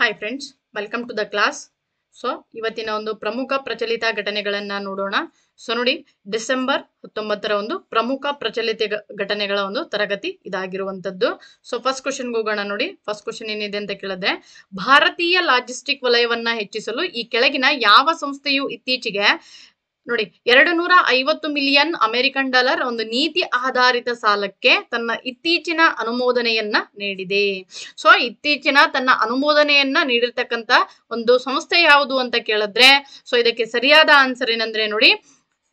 Hi friends welcome to the class so ಇವತ್ತಿನ ಒಂದು ಪ್ರಮುಖ ಪ್ರಚಲಿತ ಘಟನೆಗಳನ್ನ ನೋಡೋಣ. ಸೊ ನೋಡಿ ಡಿಸೆಂಬರ್ ಹತ್ತೊಂಬತ್ತರ ಒಂದು ಪ್ರಮುಖ ಪ್ರಚಲಿತ ಘಟನೆಗಳ ಒಂದು ತರಗತಿ ಇದಾಗಿರುವಂತದ್ದು. ಸೊ ಫಸ್ಟ್ ಕ್ವಶನ್ಗೆ ಹೋಗೋಣ ನೋಡಿ. ಫಸ್ಟ್ ಕ್ವಶನ್ ಏನಿದೆ ಅಂತ ಕೇಳಿದ್ರೆ, ಭಾರತೀಯ ಲಾಜಿಸ್ಟಿಕ್ ವಲಯವನ್ನ ಹೆಚ್ಚಿಸಲು ಈ ಕೆಳಗಿನ ಯಾವ ಸಂಸ್ಥೆಯು ಇತ್ತೀಚೆಗೆ ನೋಡಿ ಎರಡು ನೂರ ಐವತ್ತು ಮಿಲಿಯನ್ ಅಮೆರಿಕನ್ ಡಾಲರ್ ಒಂದು ನೀತಿ ಆಧಾರಿತ ಸಾಲಕ್ಕೆ ತನ್ನ ಇತ್ತೀಚಿನ ಅನುಮೋದನೆಯನ್ನ ನೀಡಿದೆ. ಸೊ, ಇತ್ತೀಚಿನ ತನ್ನ ಅನುಮೋದನೆಯನ್ನ ನೀಡಿರ್ತಕ್ಕಂತ ಒಂದು ಸಂಸ್ಥೆ ಯಾವುದು ಅಂತ ಕೇಳಿದ್ರೆ, ಸೊ, ಇದಕ್ಕೆ ಸರಿಯಾದ ಆನ್ಸರ್ ಏನಂದ್ರೆ ನೋಡಿ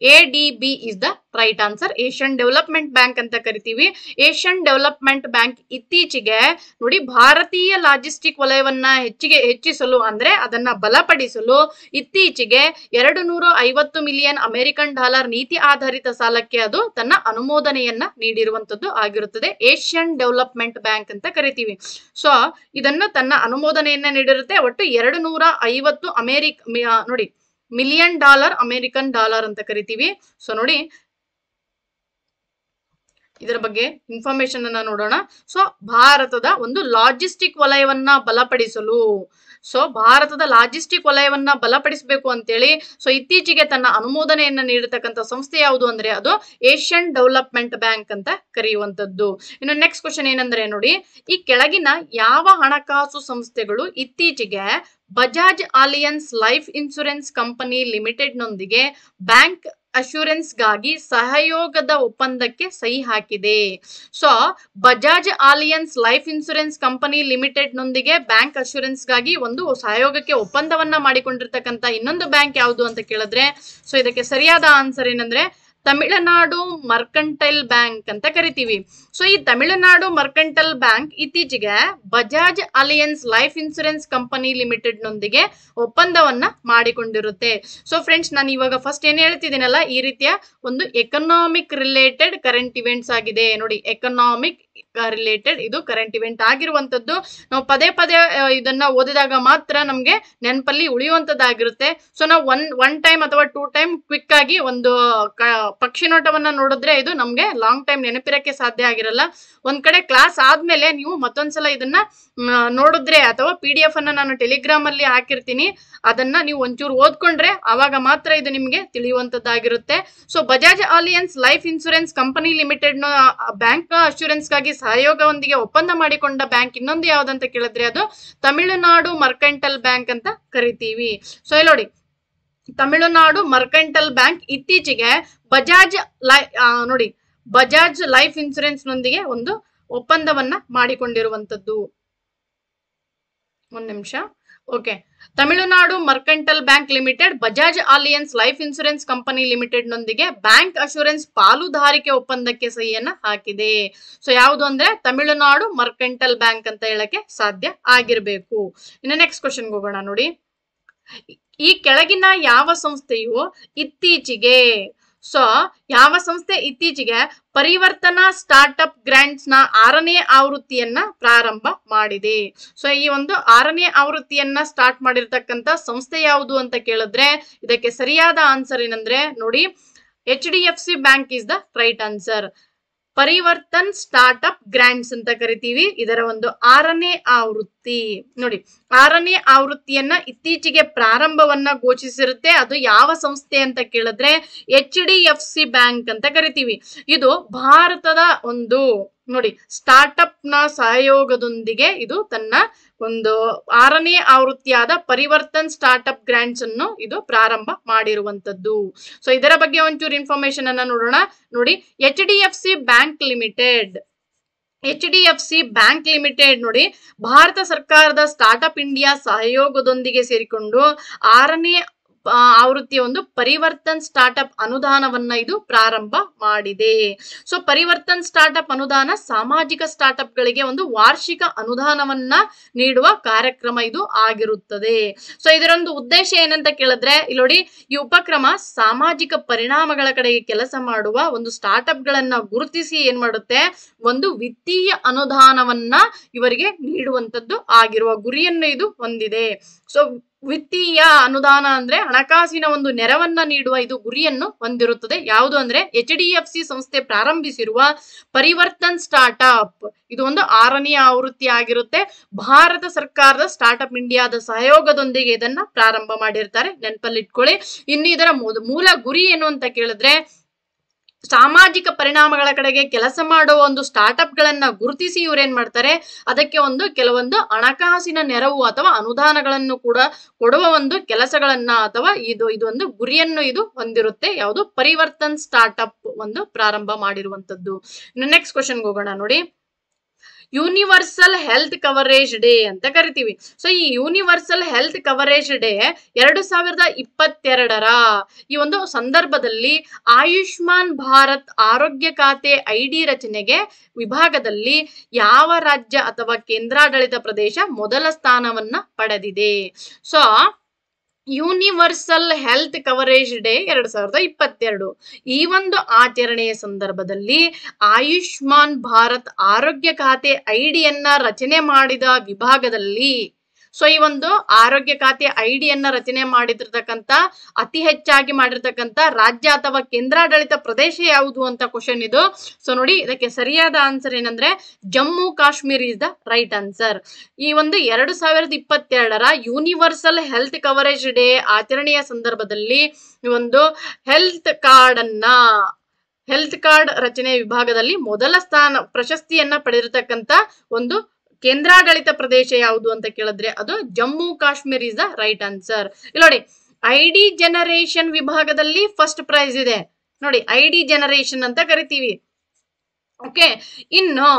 A D B is the right answer Asian development bank ಅಂತ ಕರಿತೀವಿ. ಏಷ್ಯನ್ ಡೆವಲಪ್ಮೆಂಟ್ ಬ್ಯಾಂಕ್ ಇತ್ತೀಚೆಗೆ ನೋಡಿ ಭಾರತೀಯ ಲಾಜಿಸ್ಟಿಕ್ ವಲಯವನ್ನ ಹೆಚ್ಚಿಗೆ ಹೆಚ್ಚಿಸಲು ಅಂದ್ರೆ ಅದನ್ನ ಬಲಪಡಿಸಲು ಇತ್ತೀಚೆಗೆ ಎರಡು ಐವತ್ತು ಮಿಲಿಯನ್ ಅಮೆರಿಕನ್ ಡಾಲರ್ ನೀತಿ ಆಧಾರಿತ ಸಾಲಕ್ಕೆ ಅದು ತನ್ನ ಅನುಮೋದನೆಯನ್ನ ನೀಡಿರುವಂತದ್ದು ಆಗಿರುತ್ತದೆ. ಏಷ್ಯನ್ ಡೆವಲಪ್ಮೆಂಟ್ ಬ್ಯಾಂಕ್ ಅಂತ ಕರಿತೀವಿ. ಸೊ ಇದನ್ನು ತನ್ನ ಅನುಮೋದನೆಯನ್ನ ನೀಡಿರುತ್ತೆ. ಒಟ್ಟು ಎರಡು ನೂರ ಐವತ್ತು ಅಮೆರಿಕ ನೋಡಿ ಮಿಲಿಯನ್ ಡಾಲರ್, ಅಮೇರಿಕನ್ ಡಾಲರ್ ಅಂತ ಕರಿತೀವಿ. ಸೊ ನೋಡಿ, ಇದರ ಬಗ್ಗೆ ಇನ್ಫಾರ್ಮೇಶನ್ ಅನ್ನ ನೋಡೋಣ. ಸೊ ಭಾರತದ ಒಂದು ಲಾಜಿಸ್ಟಿಕ್ ವಲಯವನ್ನ ಬಲಪಡಿಸಲು ಸೊ ಭಾರತದ ಲಾಜಿಸ್ಟಿಕ್ ವಲಯವನ್ನ ಬಲಪಡಿಸಬೇಕು ಅಂತೇಳಿ ಸೊ ಇತ್ತೀಚೆಗೆ ತನ್ನ ಅನುಮೋದನೆಯನ್ನ ನೀಡತಕ್ಕಂಥ ಸಂಸ್ಥೆ ಯಾವುದು ಅಂದ್ರೆ ಅದು ಏಷ್ಯನ್ ಡೆವಲಪ್ಮೆಂಟ್ ಬ್ಯಾಂಕ್ ಅಂತ ಕರೆಯುವಂತದ್ದು ಇನ್ನು ನೆಕ್ಸ್ಟ್ ಕ್ವಶನ್ ಏನಂದ್ರೆ ನೋಡಿ, ಈ ಕೆಳಗಿನ ಯಾವ ಹಣಕಾಸು ಸಂಸ್ಥೆಗಳು ಇತ್ತೀಚೆಗೆ Bajaj Allianz life insurance company ಲಿಮಿಟೆಡ್ನೊಂದಿಗೆ bank ಅಶ್ಯೂರೆನ್ಸ್ಗಾಗಿ ಸಹಯೋಗದ ಒಪ್ಪಂದಕ್ಕೆ ಸಹಿ ಹಾಕಿದೆ. So Bajaj Allianz life insurance company ಲಿಮಿಟೆಡ್ನೊಂದಿಗೆ bank ಅಶ್ಯೂರೆನ್ಸ್ಗಾಗಿ ಒಂದು ಸಹಯೋಗಕ್ಕೆ ಒಪ್ಪಂದವನ್ನ ಮಾಡಿಕೊಂಡಿರ್ತಕ್ಕಂಥ ಇನ್ನೊಂದು ಬ್ಯಾಂಕ್ ಯಾವುದು ಅಂತ ಕೇಳಿದ್ರೆ ಸೊ ಇದಕ್ಕೆ ಸರಿಯಾದ ಆನ್ಸರ್ ಏನಂದ್ರೆ ತಮಿಳುನಾಡು ಮರ್ಕಂಟೈಲ್ ಬ್ಯಾಂಕ್ ಅಂತ ಕರಿತೀವಿ. ಸೊ ಈ ತಮಿಳುನಾಡು ಮರ್ಕಂಟಲ್ ಬ್ಯಾಂಕ್ ಇತ್ತೀಚೆಗೆ Bajaj Allianz life insurance company limited ನೊಂದಿಗೆ ಒಪ್ಪಂದವನ್ನ ಮಾಡಿಕೊಂಡಿರುತ್ತೆ. ಸೊ ಫ್ರೆಂಡ್ಸ್ ನಾನು ಇವಾಗ ಫಸ್ಟ್ ಏನ್ ಹೇಳ್ತಿದ್ದೀನಲ್ಲ, ಈ ರೀತಿಯ ಒಂದು ಎಕನಾಮಿಕ್ ರಿಲೇಟೆಡ್ ಕರೆಂಟ್ ಇವೆಂಟ್ಸ್ ಆಗಿದೆ. ನೋಡಿ ಎಕನಾಮಿಕ್ ರಿಲೇಟೆಡ್ ಇದು ಕರೆಂಟ್ ಇವೆಂಟ್ ಆಗಿರುವಂತದ್ದು ನಾವು ಪದೇ ಪದೇ ಇದನ್ನ ಓದಿದಾಗ ಮಾತ್ರ ನಮ್ಗೆ ನೆನಪಲ್ಲಿ ಉಳಿಯುವಂತದ್ದಾಗಿರುತ್ತೆ ಸೊ ನಾವು ಒನ್ ಒನ್ ಟೈಮ್ ಅಥವಾ ಟೂ ಟೈಮ್ ಕ್ವಿಕ್ ಆಗಿ ಒಂದು ಪಕ್ಷಿ ನೋಟವನ್ನ ನೋಡಿದ್ರೆ ಇದು ನಮ್ಗೆ ಲಾಂಗ್ ಟೈಮ್ ನೆನಪಿರಕ್ಕೆ ಸಾಧ್ಯ ಆಗಿರಲ್ಲ. ಒಂದ್ ಕಡೆ ಕ್ಲಾಸ್ ಆದ್ಮೇಲೆ ನೀವು ಮತ್ತೊಂದ್ಸಲ ಇದನ್ನ ನೋಡಿದ್ರೆ ಅಥವಾ ಪಿ ಡಿ ಅನ್ನ ನಾನು ಟೆಲಿಗ್ರಾಮ್ ಅಲ್ಲಿ ಹಾಕಿರ್ತೀನಿ. ಅದನ್ನ ನೀವು ಒಂಚೂರು ಓದ್ಕೊಂಡ್ರೆ ಅವಾಗ ಮಾತ್ರ ಇದು ನಿಮ್ಗೆ ತಿಳಿಯುವಂತದ್ದಾಗಿರುತ್ತೆ so Bajaj Allianz life insurance company ಲಿಮಿಟೆಡ್ನ ಬ್ಯಾಂಕ್ ಅಶ್ಯೂರೆನ್ಸ್ಗಾಗಿ ಸಹಯೋಗದೊಂದಿಗೆ ಒಪ್ಪಂದ ಮಾಡಿಕೊಂಡ ಬ್ಯಾಂಕ್ ಇನ್ನೊಂದು ಯಾವ್ದಂತ ಕೇಳಿದ್ರೆ ಅದು ತಮಿಳುನಾಡು ಮರ್ಕೆಂಟಲ್ ಬ್ಯಾಂಕ್ ಅಂತ ಕರಿತೀವಿ. ಸೊ ಇಲ್ಲಿ ನೋಡಿ. ತಮಿಳುನಾಡು ಮರ್ಕೆಂಟಲ್ ಬ್ಯಾಂಕ್ ಇತ್ತೀಚೆಗೆ ಬಜಾಜ್ ಲೈ ನೋಡಿ, ಬಜಾಜ್ ಲೈಫ್ ಇನ್ಸೂರೆನ್ಸ್ ನೊಂದಿಗೆ ಒಂದು ಒಪ್ಪಂದವನ್ನ ಮಾಡಿಕೊಂಡಿರುವಂತದ್ದು ಒಂದ್ ನಿಮಿಷ. Okay Tamil Nadu mercantile bank limited, Bajaj Allianz life insurance company limited ನೊಂದಿಗೆ ಬ್ಯಾಂಕ್ ಅಶ್ಯೂರೆನ್ಸ್ ಪಾಲುದಾರಿಕೆ ಒಪ್ಪಂದಕ್ಕೆ ಸಹಿಯನ್ನ ಹಾಕಿದೆ. ಸೊ ಯಾವುದು ಅಂದ್ರೆ ತಮಿಳುನಾಡು ಮರ್ಕೆಂಟಲ್ ಬ್ಯಾಂಕ್ ಅಂತ ಹೇಳಕ್ಕೆ ಸಾಧ್ಯ ಆಗಿರ್ಬೇಕು. ಇನ್ನು ನೆಕ್ಸ್ಟ್ ಕ್ವಶನ್ಗೆ ಹೋಗೋಣ ನೋಡಿ. ಈ ಕೆಳಗಿನ ಯಾವ ಸಂಸ್ಥೆಯು ಇತ್ತೀಚೆಗೆ ಸೊ ಯಾವ ಸಂಸ್ಥೆ ಇತ್ತೀಚೆಗೆ ಪರಿವರ್ತನಾ ಸ್ಟಾರ್ಟ್ಅಪ್ ಗ್ರಾಂಟ್ಸ್ನ ಆರನೇ ಆವೃತ್ತಿಯನ್ನ ಪ್ರಾರಂಭ ಮಾಡಿದೆ. ಸೊ ಈ ಒಂದು ಆರನೇ ಆವೃತ್ತಿಯನ್ನ ಸ್ಟಾರ್ಟ್ ಮಾಡಿರ್ತಕ್ಕಂಥ ಸಂಸ್ಥೆ ಯಾವುದು ಅಂತ ಕೇಳಿದ್ರೆ, ಇದಕ್ಕೆ ಸರಿಯಾದ ಆನ್ಸರ್ ಏನಂದ್ರೆ ನೋಡಿ H D F C bank is the right answer Parivartan startup grants ಅಂತ ಕರಿತೀವಿ. ಇದರ ಒಂದು ಆರನೇ ಆವೃತ್ತಿ. ನೋಡಿ, ಆರನೇ ಆವೃತ್ತಿಯನ್ನ ಇತ್ತೀಚೆಗೆ ಪ್ರಾರಂಭವನ್ನ ಘೋಷಿಸಿರುತ್ತೆ. ಅದು ಯಾವ ಸಂಸ್ಥೆ ಅಂತ ಕೇಳಿದ್ರೆ, ಎಚ್ ಬ್ಯಾಂಕ್ ಅಂತ ಕರಿತೀವಿ. ಇದು ಭಾರತದ ಒಂದು ನೋಡಿ ಸ್ಟಾರ್ಟ್ಅಪ್ನ ಸಹಯೋಗದೊಂದಿಗೆ ಇದು ತನ್ನ ಒಂದು ಆರನೇ ಆವೃತ್ತಿಯಾದ ಪರಿವರ್ತನ್ ಸ್ಟಾರ್ಟ್ಅಪ್ ಗ್ರಾಂಟ್ಸ್ ಅನ್ನು ಇದು ಪ್ರಾರಂಭ ಮಾಡಿರುವಂತದ್ದು ಸೊ ಇದರ ಬಗ್ಗೆ ಒಂಚೂರು ಇನ್ಫಾರ್ಮೇಶನ್ ಅನ್ನ ನೋಡೋಣ. ನೋಡಿ H D F C bank limited H D F C bank limited ನೋಡಿ, ಭಾರತ ಸರ್ಕಾರದ ಸ್ಟಾರ್ಟ್ಅಪ್ ಇಂಡಿಯಾ ಸಹಯೋಗದೊಂದಿಗೆ ಸೇರಿಕೊಂಡು ಆರನೇ ಆವೃತ್ತಿಯ ಒಂದು ಪರಿವರ್ತನ್ ಸ್ಟಾರ್ಟ್ಅಪ್ ಅನುದಾನವನ್ನ ಇದು ಪ್ರಾರಂಭ ಮಾಡಿದೆ. ಸೊ ಪರಿವರ್ತನ್ ಸ್ಟಾರ್ಟ್ಅಪ್ ಅನುದಾನ ಸಾಮಾಜಿಕ ಸ್ಟಾರ್ಟ್ಅಪ್ ಗಳಿಗೆ ಒಂದು ವಾರ್ಷಿಕ ಅನುದಾನವನ್ನ ನೀಡುವ ಕಾರ್ಯಕ್ರಮ ಇದು ಆಗಿರುತ್ತದೆ. ಸೊ ಇದರೊಂದು ಉದ್ದೇಶ ಏನಂತ ಕೇಳಿದ್ರೆ, ಇಲ್ಲಿ ನೋಡಿ, ಈ ಉಪಕ್ರಮ ಸಾಮಾಜಿಕ ಪರಿಣಾಮಗಳ ಕಡೆಗೆ ಕೆಲಸ ಮಾಡುವ ಒಂದು ಸ್ಟಾರ್ಟ್ಅಪ್ ಗಳನ್ನ ಗುರುತಿಸಿ ಏನ್ ಮಾಡುತ್ತೆ? ಒಂದು ವಿತ್ತೀಯ ಅನುದಾನವನ್ನ ಇವರಿಗೆ ನೀಡುವಂತದ್ದು ಆಗಿರುವ ಗುರಿಯನ್ನು ಇದು ಹೊಂದಿದೆ. ಸೊ ವಿತ್ತೀಯ ಅನುದಾನ ಅಂದ್ರೆ ಹಣಕಾಸಿನ ಒಂದು ನೆರವನ್ನ ನೀಡುವ ಇದು ಗುರಿಯನ್ನು ಹೊಂದಿರುತ್ತದೆ. ಯಾವುದು ಅಂದ್ರೆ ಎಚ್ ಡಿ ಎಫ್ ಸಿ ಸಂಸ್ಥೆ ಪ್ರಾರಂಭಿಸಿರುವ ಪರಿವರ್ತನ್ ಸ್ಟಾರ್ಟ್ಅಪ್. ಇದು ಒಂದು ಆರನೇ ಆವೃತ್ತಿ ಆಗಿರುತ್ತೆ. ಭಾರತ ಸರ್ಕಾರದ ಸ್ಟಾರ್ಟ್ಅಪ್ ಇಂಡಿಯಾದ ಸಹಯೋಗದೊಂದಿಗೆ ಇದನ್ನ ಪ್ರಾರಂಭ ಮಾಡಿರ್ತಾರೆ. ನೆನಪಲ್ಲಿ ಇಟ್ಕೊಳ್ಳಿ ಇನ್ನು ಇದರ ಮೂಲ ಗುರಿ ಏನು ಅಂತ ಕೇಳಿದ್ರೆ ಸಾಮಾಜಿಕ ಪರಿಣಾಮಗಳ ಕಡೆಗೆ ಕೆಲಸ ಮಾಡುವ ಒಂದು ಸ್ಟಾರ್ಟ್ಅಪ್ ಗಳನ್ನ ಗುರುತಿಸಿ ಇವ್ರೇನ್ ಮಾಡ್ತಾರೆ, ಅದಕ್ಕೆ ಒಂದು ಕೆಲವೊಂದು ಹಣಕಾಸಿನ ನೆರವು ಅಥವಾ ಅನುದಾನಗಳನ್ನು ಕೂಡ ಕೊಡುವ ಒಂದು ಕೆಲಸಗಳನ್ನ ಅಥವಾ ಇದು, ಇದೊಂದು ಗುರಿಯನ್ನು ಇದು ಹೊಂದಿರುತ್ತೆ. ಯಾವುದು ಪರಿವರ್ತನ್ ಸ್ಟಾರ್ಟ್ಅಪ್ ಒಂದು ಪ್ರಾರಂಭ ಮಾಡಿರುವಂತದ್ದು ನೆಕ್ಸ್ಟ್ ಕ್ವಶನ್ಗೆ ಹೋಗೋಣ ನೋಡಿ. ಯೂನಿವರ್ಸಲ್ ಹೆಲ್ತ್ ಕವರೇಜ್ ಡೇ ಅಂತ ಕರಿತೀವಿ. ಸೊ ಈ ಯೂನಿವರ್ಸಲ್ ಹೆಲ್ತ್ ಕವರೇಜ್ ಡೇ ಎರಡು ಸಾವಿರದ ಇಪ್ಪತ್ತೆರಡರ ಈ ಒಂದು ಸಂದರ್ಭದಲ್ಲಿ ಆಯುಷ್ಮಾನ್ ಭಾರತ್ ಆರೋಗ್ಯ ಖಾತೆ ಐಡಿ ರಚನೆಗೆ ವಿಭಾಗದಲ್ಲಿ ಯಾವ ರಾಜ್ಯ ಅಥವಾ ಕೇಂದ್ರಾಡಳಿತ ಪ್ರದೇಶ ಮೊದಲ ಸ್ಥಾನವನ್ನ ಪಡೆದಿದೆ. So universal health coverage day ಎರಡ್ ಸಾವಿರದ ಇಪ್ಪತ್ತೆರಡು. ಈ ಒಂದು ಆಚರಣೆಯ ಸಂದರ್ಭದಲ್ಲಿ ಆಯುಷ್ಮಾನ್ ಭಾರತ್ ಆರೋಗ್ಯ ಖಾತೆ ಐಡಿಯನ್ನ ರಚನೆ ಮಾಡಿದ ವಿಭಾಗದಲ್ಲಿ ಸೊ ಈ ಒಂದು ಆರೋಗ್ಯ ಖಾತೆ ಐಡಿಯನ್ನ ರಚನೆ ಮಾಡಿದಿರ್ತಕ್ಕಂಥ ಅತಿ ಹೆಚ್ಚಾಗಿ ಮಾಡಿರ್ತಕ್ಕಂಥ ರಾಜ್ಯ ಅಥವಾ ಕೇಂದ್ರಾಡಳಿತ ಪ್ರದೇಶ ಯಾವುದು ಅಂತ ಕ್ವಶನ್ ಇದು. ಸೊ ನೋಡಿ, ಇದಕ್ಕೆ ಸರಿಯಾದ ಆನ್ಸರ್ ಏನಂದ್ರೆ Jammu Kashmir is the right answer ಈ ಒಂದು ಎರಡು ಸಾವಿರದ ಇಪ್ಪತ್ತೆರಡರ ಯೂನಿವರ್ಸಲ್ ಹೆಲ್ತ್ ಕವರೇಜ್ ಡೇ ಆಚರಣೆಯ ಸಂದರ್ಭದಲ್ಲಿ ಒಂದು ಹೆಲ್ತ್ ಕಾರ್ಡ್ ಅನ್ನ ಹೆಲ್ತ್ ಕಾರ್ಡ್ ರಚನೆ ವಿಭಾಗದಲ್ಲಿ ಮೊದಲ ಸ್ಥಾನ ಪ್ರಶಸ್ತಿಯನ್ನ ಪಡೆದಿರತಕ್ಕಂತ ಒಂದು ಕೇಂದ್ರಾಡಳಿತ ಪ್ರದೇಶ ಯಾವುದು ಅಂತ ಕೇಳಿದ್ರೆ ಅದು Jammu Kashmir is the right answer ಇಲ್ಲಿ ನೋಡಿ ಐ ಡಿ ಜನರೇಷನ್ ವಿಭಾಗದಲ್ಲಿ ಫಸ್ಟ್ ಪ್ರೈಸ್ ಇದೆ. ನೋಡಿ ಐ ಡಿ ಜನರೇಷನ್ ಅಂತ ಕರಿತೀವಿ. ಓಕೆ ಇನ್ನು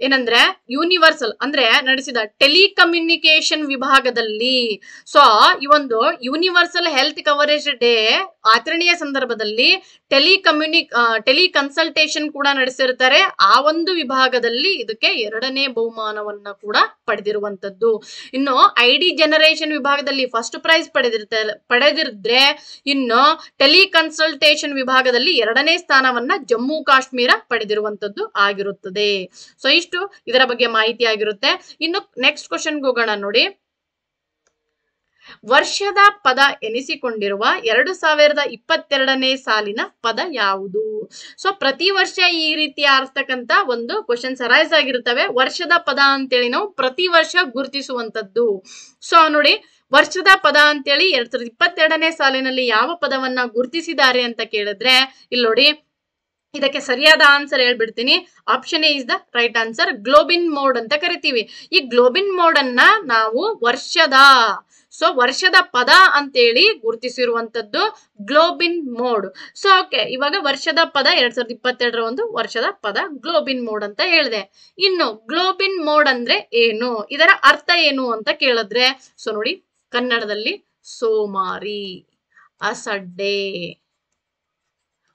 ಏನಂದ್ರೆ ಯೂನಿವರ್ಸಲ್ ಅಂದ್ರೆ ನಡೆಸಿದ ಟೆಲಿಕಮ್ಯುನಿಕೇಶನ್ ವಿಭಾಗದಲ್ಲಿ. ಸೊ ಈ ಒಂದು ಯೂನಿವರ್ಸಲ್ ಹೆಲ್ತ್ ಕವರೇಜ್ ಡೇ ಆಚರಣೆಯ ಸಂದರ್ಭದಲ್ಲಿ ಟೆಲಿಕಮ್ಯುನಿ ಟೆಲಿ ಕನ್ಸಲ್ಟೇಷನ್ ಕೂಡ ನಡೆಸಿರ್ತಾರೆ. ಆ ಒಂದು ವಿಭಾಗದಲ್ಲಿ ಇದಕ್ಕೆ ಎರಡನೇ ಬಹುಮಾನವನ್ನ ಕೂಡ ಪಡೆದಿರುವಂತದ್ದು ಇನ್ನು ಐ ಡಿ ಜನರೇಷನ್ ವಿಭಾಗದಲ್ಲಿ ಫಸ್ಟ್ ಪ್ರೈಸ್ ಪಡೆದಿರ್ತಾರೆ ಪಡೆದಿದ್ರೆ ಇನ್ನು ಟೆಲಿ ಕನ್ಸಲ್ಟೇಷನ್ ವಿಭಾಗದಲ್ಲಿ ಎರಡನೇ ಸ್ಥಾನವನ್ನ ಜಮ್ಮು ಕಾಶ್ಮೀರ ಪಡೆದಿರುವಂತದ್ದು ಆಗಿರುತ್ತದೆ. ಸೊ ಇಷ್ಟು ಇದರ ಬಗ್ಗೆ ಮಾಹಿತಿ ಆಗಿರುತ್ತೆ. ಇನ್ನು ನೆಕ್ಸ್ಟ್ ಕ್ವಶನ್ಗೆ ಹೋಗೋಣ ನೋಡಿ. ವರ್ಷದ ಪದ ಎನಿಸಿಕೊಂಡಿರುವ ಎರಡು ಸಾವಿರದ ಇಪ್ಪತ್ತೆರಡನೇ ಸಾಲಿನ ಪದ ಯಾವುದು? ಸೊ ಪ್ರತಿ ವರ್ಷ ಈ ರೀತಿ ಆರ್ತಕ್ಕಂತ ಒಂದು ಕ್ವಶನ್ ಸರೈಸ್ ಆಗಿರ್ತವೆ ವರ್ಷದ ಪದ ಅಂತೇಳಿ ನಾವು ಪ್ರತಿ ವರ್ಷ ಗುರುತಿಸುವಂತದ್ದು ಸೊ ನೋಡಿ, ವರ್ಷದ ಪದ ಅಂತೇಳಿ ಎರಡ್ ಸಾವಿರದ ಇಪ್ಪತ್ತೆರಡನೇ ಸಾಲಿನಲ್ಲಿ ಯಾವ ಪದವನ್ನ ಗುರುತಿಸಿದ್ದಾರೆ ಅಂತ ಕೇಳಿದ್ರೆ, ಇಲ್ಲಿ ನೋಡಿ, ಇದಕ್ಕೆ ಸರಿಯಾದ ಆನ್ಸರ್ ಹೇಳ್ಬಿಡ್ತೀನಿ. Option A is the right answer goblin mode ಅಂತ ಕರಿತೀವಿ. ಈ ಗ್ಲೋಬಿನ್ ಮೋಡ್ ಅನ್ನ ನಾವು ವರ್ಷದ ಸೊ ವರ್ಷದ ಪದ ಅಂತೇಳಿ ಗುರುತಿಸಿರುವಂತದ್ದು ಗ್ಲೋಬಿನ್ ಮೋಡ್. ಸೊ ಓಕೆ, ಇವಾಗ ವರ್ಷದ ಪದ ಎರಡ್ ಸಾವಿರದ ಇಪ್ಪತ್ತೆರಡರ ಒಂದು ವರ್ಷದ ಪದ ಗ್ಲೋಬಿನ್ ಮೋಡ್ ಅಂತ ಹೇಳಿದೆ. ಇನ್ನು ಗ್ಲೋಬಿನ್ ಮೋಡ್ ಅಂದ್ರೆ ಏನು? ಇದರ ಅರ್ಥ ಏನು ಅಂತ ಕೇಳಿದ್ರೆ, ಸೊ ನೋಡಿ ಕನ್ನಡದಲ್ಲಿ ಸೋಮಾರಿ, ಅಸಡ್ಡೆ.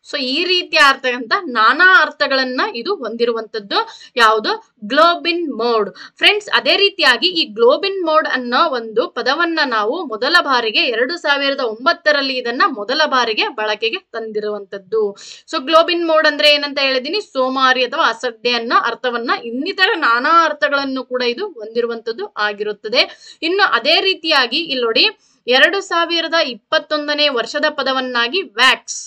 ಸೊ ಈ ರೀತಿಯ ಅರ್ಥಗಂತ ನಾನಾ ಅರ್ಥಗಳನ್ನ ಇದು ಹೊಂದಿರುವಂತದ್ದು ಯಾವುದು? Globin mode. ಫ್ರೆಂಡ್ಸ್, ಅದೇ ರೀತಿಯಾಗಿ ಈ ಗ್ಲೋಬಿನ್ ಮೋಡ್ ಅನ್ನೋ ಒಂದು ಪದವನ್ನ ನಾವು ಮೊದಲ ಬಾರಿಗೆ ಎರಡು ಸಾವಿರದ ಒಂಬತ್ತರಲ್ಲಿ ಇದನ್ನ ಮೊದಲ ಬಾರಿಗೆ ಬಳಕೆಗೆ ತಂದಿರುವಂತದ್ದು ಸೊ ಗ್ಲೋಬಿನ್ ಮೋಡ್ ಅಂದ್ರೆ ಏನಂತ ಹೇಳಿದೀನಿ? ಸೋಮಾರಿ ಅಥವಾ ಅಸಡ್ಡೆ ಅನ್ನೋ ಅರ್ಥವನ್ನ ಇನ್ನಿತರ ನಾನಾ ಅರ್ಥಗಳನ್ನು ಕೂಡ ಇದು ಹೊಂದಿರುವಂತದ್ದು ಆಗಿರುತ್ತದೆ. ಇನ್ನು ಅದೇ ರೀತಿಯಾಗಿ ಇಲ್ಲಿ ನೋಡಿ, ಎರಡು ಸಾವಿರದ ಇಪ್ಪತ್ತೊಂದನೇ ವರ್ಷದ ಪದವನ್ನಾಗಿ ವ್ಯಾಕ್ಸ್.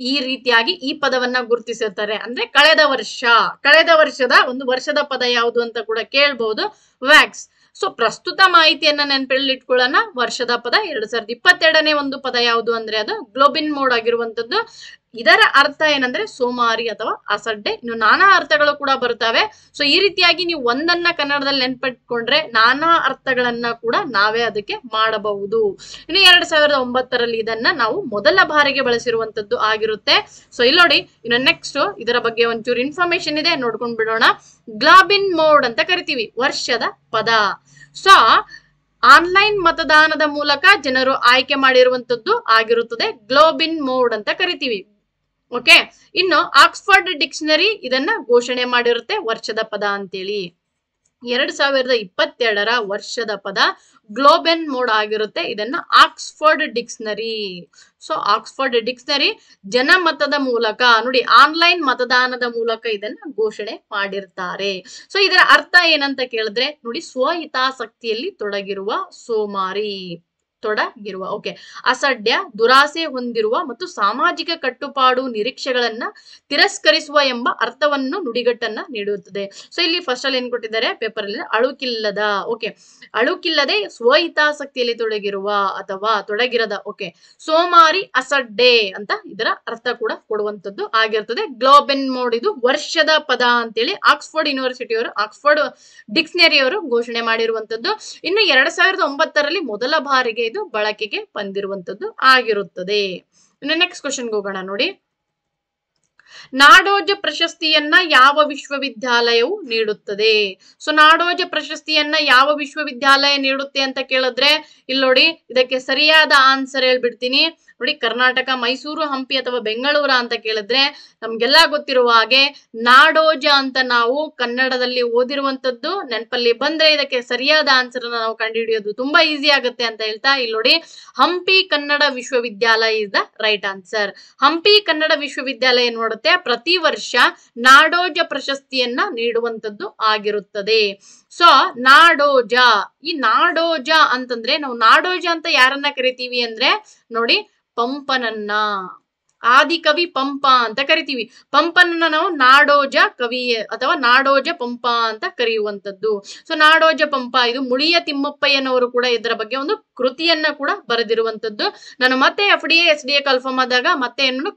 ಈ ರೀತಿಯಾಗಿ ಈ ಪದವನ್ನ ಗುರುತಿಸಿರ್ತಾರೆ. ಅಂದ್ರೆ ಕಳೆದ ವರ್ಷ, ಕಳೆದ ವರ್ಷದ ಒಂದು ವರ್ಷದ ಪದ ಯಾವುದು ಅಂತ ಕೂಡ ಕೇಳ್ಬಹುದು ವ್ಯಾಕ್ಸ್. ಸೊ ಪ್ರಸ್ತುತ ಮಾಹಿತಿಯನ್ನ ನೆನಪಲ್ಲಿ ಇಟ್ಕೊಳ್ಳೋಣ ವರ್ಷದ ಪದ ಎರಡ್ ಸಾವಿರದ ಇಪ್ಪತ್ತೆರಡನೇ ಒಂದು ಪದ ಯಾವುದು ಅಂದ್ರೆ ಅದು ಗ್ಲೋಬಿನ್ ಮೋಡ್ ಆಗಿರುವಂತದ್ದು ಇದರ ಅರ್ಥ ಏನಂದ್ರೆ ಸೋಮಾರಿ ಅಥವಾ ಅಸಡ್ಡೆ. ಇನ್ನು ನಾನಾ ಅರ್ಥಗಳು ಕೂಡ ಬರ್ತವೆ ಸೊ ಈ ರೀತಿಯಾಗಿ ನೀವು ಒಂದನ್ನ ಕನ್ನಡದಲ್ಲಿ ನೆನ್ಪಿಟ್ಕೊಂಡ್ರೆ ನಾನಾ ಅರ್ಥಗಳನ್ನ ಕೂಡ ನಾವೇ ಅದಕ್ಕೆ ಮಾಡಬಹುದು. ಇನ್ನು ಎರಡ್ ಸಾವಿರದ ಒಂಬತ್ತರಲ್ಲಿ ಇದನ್ನ ನಾವು ಮೊದಲ ಬಾರಿಗೆ ಬಳಸಿರುವಂತದ್ದು ಆಗಿರುತ್ತೆ. ಸೊ ಇಲ್ಲಿ ನೋಡಿ, ಇನ್ನು ನೆಕ್ಸ್ಟ್ ಇದರ ಬಗ್ಗೆ ಒಂಚೂರು ಇನ್ಫಾರ್ಮೇಶನ್ ಇದೆ. ನೋಡ್ಕೊಂಡ್ ಬಿಡೋಣ. ಗ್ಲಾಬಿನ್ ಮೋಡ್ ಅಂತ ಕರಿತೀವಿ, ವರ್ಷದ ಪದ. ಸೊ ಆನ್ಲೈನ್ ಮತದಾನದ ಮೂಲಕ ಜನರು ಆಯ್ಕೆ ಮಾಡಿರುವಂತದ್ದು ಆಗಿರುತ್ತದೆ. ಗ್ಲೋಬಿನ್ ಮೋಡ್ ಅಂತ ಕರಿತೀವಿ. ಓಕೆ ಇನ್ನು ಆಕ್ಸ್ಫರ್ಡ್ ಡಿಕ್ಷನರಿ ಇದನ್ನ ಘೋಷಣೆ ಮಾಡಿರುತ್ತೆ ವರ್ಷದ ಪದ ಅಂತೇಳಿ. ಎರಡ್ ಸಾವಿರದ ಇಪ್ಪತ್ತೆರಡರ ವರ್ಷದ ಪದ ಗ್ಲೋಬೆನ್ ಮೋಡ್ ಆಗಿರುತ್ತೆ, ಇದನ್ನ Oxford dictionary so Oxford dictionary ಜನಮತದ ಮೂಲಕ, ನೋಡಿ ಆನ್ಲೈನ್ ಮತದಾನದ ಮೂಲಕ ಇದನ್ನ ಘೋಷಣೆ ಮಾಡಿರ್ತಾರೆ. ಸೊ ಇದರ ಅರ್ಥ ಏನಂತ ಕೇಳಿದ್ರೆ, ನೋಡಿ, ಸ್ವಹಿತಾಸಕ್ತಿಯಲ್ಲಿ ತೊಡಗಿರುವ ಸೋಮಾರಿ. ತೊಡಗಿರುವ. ಓಕೆ ಅಸಡ್ಯ, ದುರಾಸೆ ಹೊಂದಿರುವ ಮತ್ತು ಸಾಮಾಜಿಕ ಕಟ್ಟುಪಾಡು ನಿರೀಕ್ಷೆಗಳನ್ನ ತಿರಸ್ಕರಿಸುವ ಎಂಬ ಅರ್ಥವನ್ನು ನುಡಿಗಟ್ಟನ್ನ ನೀಡುತ್ತದೆ. ಸೊ ಇಲ್ಲಿ ಫಸ್ಟ್ ಅಲ್ಲಿ ಏನ್ ಕೊಟ್ಟಿದ್ದಾರೆ? ಪೇಪರ್ ಅಲ್ಲಿ ಅಳುಕಿಲ್ಲದ. ಓಕೆ ಅಳುಕಿಲ್ಲದೆ ಸ್ವಹಿತಾಸಕ್ತಿಯಲ್ಲಿ ತೊಡಗಿರುವ ಅಥವಾ ತೊಡಗಿರದ. ಓಕೆ ಸೋಮಾರಿ ಅಸಡ್ಡೆ ಅಂತ ಇದರ ಅರ್ಥ ಕೂಡ ಕೊಡುವಂತದ್ದು ಆಗಿರ್ತದೆ. ಗ್ಲೋಬೆನ್ ಮೋಡ್ ಇದು ವರ್ಷದ ಪದ ಅಂತೇಳಿ ಅವರು, ಆಕ್ಸ್ಫೋರ್ಡ್ ಆಕ್ಸ್ಫರ್ಡ್ ಡಿಕ್ಸ್ನರಿಯವರು ಘೋಷಣೆ ಮಾಡಿರುವಂತದ್ದು ಇನ್ನು ಎರಡ್ ಸಾವಿರದ ಒಂಬತ್ತರಲ್ಲಿ ಮೊದಲ ಬಾರಿಗೆ ಇದು ಬಳಕೆಗೆ ಬಂದಿರುವಂತದ್ದು ಆಗಿರುತ್ತದೆ. ನೆಕ್ಸ್ಟ್ ಕ್ವಶನ್ಗೆ ಹೋಗೋಣ ನೋಡಿ. ನಾಡೋಜ ಪ್ರಶಸ್ತಿಯನ್ನ ಯಾವ ವಿಶ್ವವಿದ್ಯಾಲಯವು ನೀಡುತ್ತದೆ? ಸೊ ನಾಡೋಜ ಪ್ರಶಸ್ತಿಯನ್ನ ಯಾವ ವಿಶ್ವವಿದ್ಯಾಲಯ ನೀಡುತ್ತೆ ಅಂತ ಕೇಳಿದ್ರೆ, ಇಲ್ಲಿ ನೋಡಿ, ಇದಕ್ಕೆ ಸರಿಯಾದ ಆನ್ಸರ್ ಹೇಳ್ಬಿಡ್ತೀನಿ. ನೋಡಿ ಕರ್ನಾಟಕ, ಮೈಸೂರು, ಹಂಪಿ ಅಥವಾ ಬೆಂಗಳೂರ ಅಂತ ಕೇಳಿದ್ರೆ ನಮ್ಗೆಲ್ಲ ಗೊತ್ತಿರುವ ಹಾಗೆ ನಾಡೋಜ ಅಂತ ನಾವು ಕನ್ನಡದಲ್ಲಿ ಓದಿರುವಂತದ್ದು ನೆನಪಲ್ಲಿ ಬಂದ್ರೆ ಇದಕ್ಕೆ ಸರಿಯಾದ ಆನ್ಸರ್ ನಾವು ಕಂಡುಹಿಡಿಯೋದು ತುಂಬಾ ಈಸಿ ಆಗುತ್ತೆ ಅಂತ ಹೇಳ್ತಾ ಇಲ್ಲಿ ನೋಡಿ. ಹಂಪಿ ಕನ್ನಡ ವಿಶ್ವವಿದ್ಯಾಲಯ is the right answer Hampi Kannada ವಿಶ್ವವಿದ್ಯಾಲಯ ಏನ್ ಮಾಡುತ್ತೆ ಪ್ರತಿ ವರ್ಷ ನಾಡೋಜ ಪ್ರಶಸ್ತಿಯನ್ನ ನೀಡುವಂತದ್ದು ಆಗಿರುತ್ತದೆ. ಸೊ ನಾಡೋಜ. ಈ ನಾಡೋಜ ಅಂತಂದ್ರೆ ನಾವು ನಾಡೋಜ ಅಂತ ಯಾರನ್ನ ಕರಿತೀವಿ ಅಂದ್ರೆ ನೋಡಿ ಪಂಪನನ್ನ. ಆದಿಕವಿ ಪಂಪ ಅಂತ ಕರಿತೀವಿ. ಪಂಪನನ್ನ ನಾವು ನಾಡೋಜ ಕವಿ ಅಥವಾ ನಾಡೋಜ ಪಂಪ ಅಂತ ಕರೆಯುವಂತದ್ದು ಸೊ ನಾಡೋಜ ಪಂಪ ಇದು ಮುಳಿಯ ತಿಮ್ಮಪ್ಪಯ್ಯನವರು ಕೂಡ ಇದರ ಬಗ್ಗೆ ಒಂದು ಕೃತಿಯನ್ನ ಕೂಡ ಬರೆದಿರುವಂತದ್ದು ನಾನು ಮತ್ತೆ F D S D A confirm ಆದಾಗ ಮತ್ತೆ ಏನು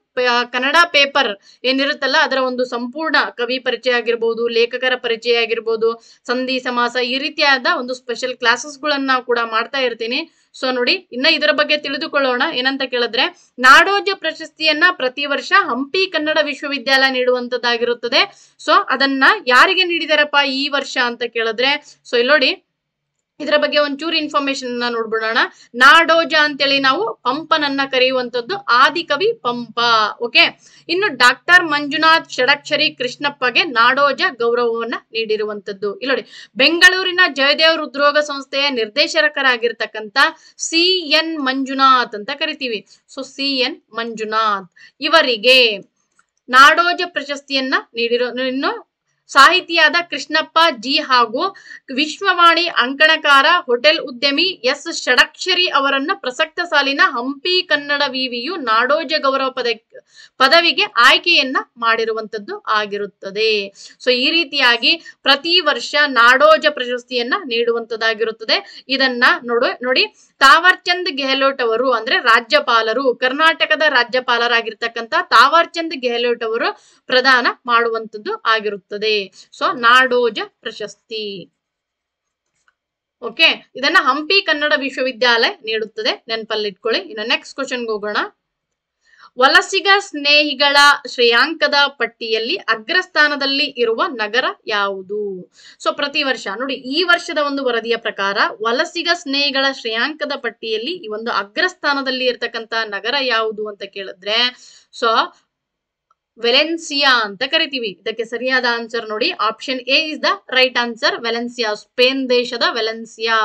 ಕನ್ನಡ ಪೇಪರ್ ಏನಿರುತ್ತಲ್ಲ ಅದರ ಒಂದು ಸಂಪೂರ್ಣ ಕವಿ ಪರಿಚಯ ಆಗಿರ್ಬೋದು, ಲೇಖಕರ ಪರಿಚಯ ಆಗಿರ್ಬೋದು, ಸಂಧಿ, ಸಮಾಸ ಈ ರೀತಿಯಾದ ಒಂದು ಸ್ಪೆಷಲ್ ಕ್ಲಾಸಸ್ಗಳನ್ನ ಕೂಡ ಮಾಡ್ತಾ ಇರ್ತೀನಿ. ಸೊ ನೋಡಿ, ಇನ್ನ ಇದರ ಬಗ್ಗೆ ತಿಳಿದುಕೊಳ್ಳೋಣ. ಏನಂತ ಕೇಳಿದ್ರೆ, ನಾಡೋಜ ಪ್ರಶಸ್ತಿಯನ್ನ ಪ್ರತಿ ವರ್ಷ ಹಂಪಿ ಕನ್ನಡ ವಿಶ್ವವಿದ್ಯಾಲಯ ನೀಡುವಂತದ್ದಾಗಿರುತ್ತದೆ. ಸೊ ಅದನ್ನ ಯಾರಿಗೆ ನೀಡಿದಾರಪ್ಪ ಈ ವರ್ಷ ಅಂತ ಕೇಳಿದ್ರೆ ಸೊ ಇಲ್ಲಿ ನೋಡಿ ಇದರ ಬಗ್ಗೆ ಒಂಚೂರು ಇನ್ಫಾರ್ಮೇಶನ್ ನೋಡ್ಬಿಡೋಣ. ನಾಡೋಜ ಅಂತೇಳಿ ನಾವು ಪಂಪನನ್ನ ಕರೆಯುವಂತದ್ದು ಆದಿಕವಿ ಪಂಪ ಓಕೆ ಇನ್ನು ಡಾಕ್ಟರ್ ಮಂಜುನಾಥ್ ಷಡಕ್ಷರಿ ಕೃಷ್ಣಪ್ಪಗೆ ನಾಡೋಜ ಗೌರವವನ್ನ ನೀಡಿರುವಂತದ್ದು ಇಲ್ಲಿ ನೋಡಿ, ಬೆಂಗಳೂರಿನ ಜಯದೇವ್ ಹೃದ್ರೋಗ ಸಂಸ್ಥೆಯ ನಿರ್ದೇಶಕರಾಗಿರ್ತಕ್ಕಂಥ ಸಿ ಎನ್ ಮಂಜುನಾಥ್ ಅಂತ ಕರಿತೀವಿ. ಸೊ ಸಿ ಎನ್ ಮಂಜುನಾಥ್ ಇವರಿಗೆ ನಾಡೋಜ ಪ್ರಶಸ್ತಿಯನ್ನ ನೀಡಿರೋ, ಇನ್ನು ಸಾಹಿತಿಯಾದ ಕೃಷ್ಣಪ್ಪ ಜಿ ಹಾಗೂ ವಿಶ್ವವಾಣಿ ಅಂಕಣಕಾರ ಹೋಟೆಲ್ ಉದ್ಯಮಿ ಎಸ್ ಷಡಕ್ಷರಿ ಅವರನ್ನ ಪ್ರಸಕ್ತ ಸಾಲಿನ ಹಂಪಿ ಕನ್ನಡ ವಿವಿಯು ನಾಡೋಜ ಗೌರವ ಪದ, ಪದವಿಗೆ ಆಯ್ಕೆಯನ್ನ ಮಾಡಿರುವಂತದ್ದು ಆಗಿರುತ್ತದೆ. ಸೊ ಈ ರೀತಿಯಾಗಿ ಪ್ರತಿ ವರ್ಷ ನಾಡೋಜ ಪ್ರಶಸ್ತಿಯನ್ನ ನೀಡುವಂತದ್ದಾಗಿರುತ್ತದೆ. ಇದನ್ನ ನೋಡು, ನೋಡಿ ತಾವರ್ಚಂದ್ ಗೆಹ್ಲೋಟ್ ಅವರು ಅಂದ್ರೆ ರಾಜ್ಯಪಾಲರು, ಕರ್ನಾಟಕದ ರಾಜ್ಯಪಾಲರಾಗಿರ್ತಕ್ಕಂಥ ತಾವರ್ಚಂದ್ ಗೆಹ್ಲೋಟ್ ಅವರು ಪ್ರದಾನ ಮಾಡುವಂತದ್ದು ಆಗಿರುತ್ತದೆ. ಸೊ ನಾಡೋಜ ಪ್ರಶಸ್ತಿ. ಓಕೆ ಇದನ್ನ ಹಂಪಿ ಕನ್ನಡ ವಿಶ್ವವಿದ್ಯಾಲಯ ನೀಡುತ್ತದೆ. ನೆನಪಲ್ಲಿಟ್ಕೊಳ್ಳಿ ಇನ್ನು ನೆಕ್ಸ್ಟ್ ಕ್ವಶನ್ಗೆ ಹೋಗೋಣ. ವಲಸಿಗ ಸ್ನೇಹಿಗಳ ಶ್ರೇಯಾಂಕದ ಪಟ್ಟಿಯಲ್ಲಿ ಅಗ್ರಸ್ಥಾನದಲ್ಲಿ ಇರುವ ನಗರ ಯಾವುದು? ಸೊ ಪ್ರತಿ ವರ್ಷ, ನೋಡಿ, ಈ ವರ್ಷದ ಒಂದು ವರದಿಯ ಪ್ರಕಾರ ವಲಸಿಗ ಸ್ನೇಹಿಗಳ ಶ್ರೇಯಾಂಕದ ಪಟ್ಟಿಯಲ್ಲಿ ಈ ಒಂದು ಅಗ್ರಸ್ಥಾನದಲ್ಲಿ ಇರತಕ್ಕಂತ ನಗರ ಯಾವುದು ಅಂತ ಕೇಳಿದ್ರೆ ಸೊ ವೆಲೆನ್ಸಿಯಾ ಅಂತ ಕರಿತೀವಿ. ಇದಕ್ಕೆ ಸರಿಯಾದ ಆನ್ಸರ್ ನೋಡಿ option A is the right answer Valencia Spain ದೇಶದ ವೆಲೆನ್ಸಿಯಾ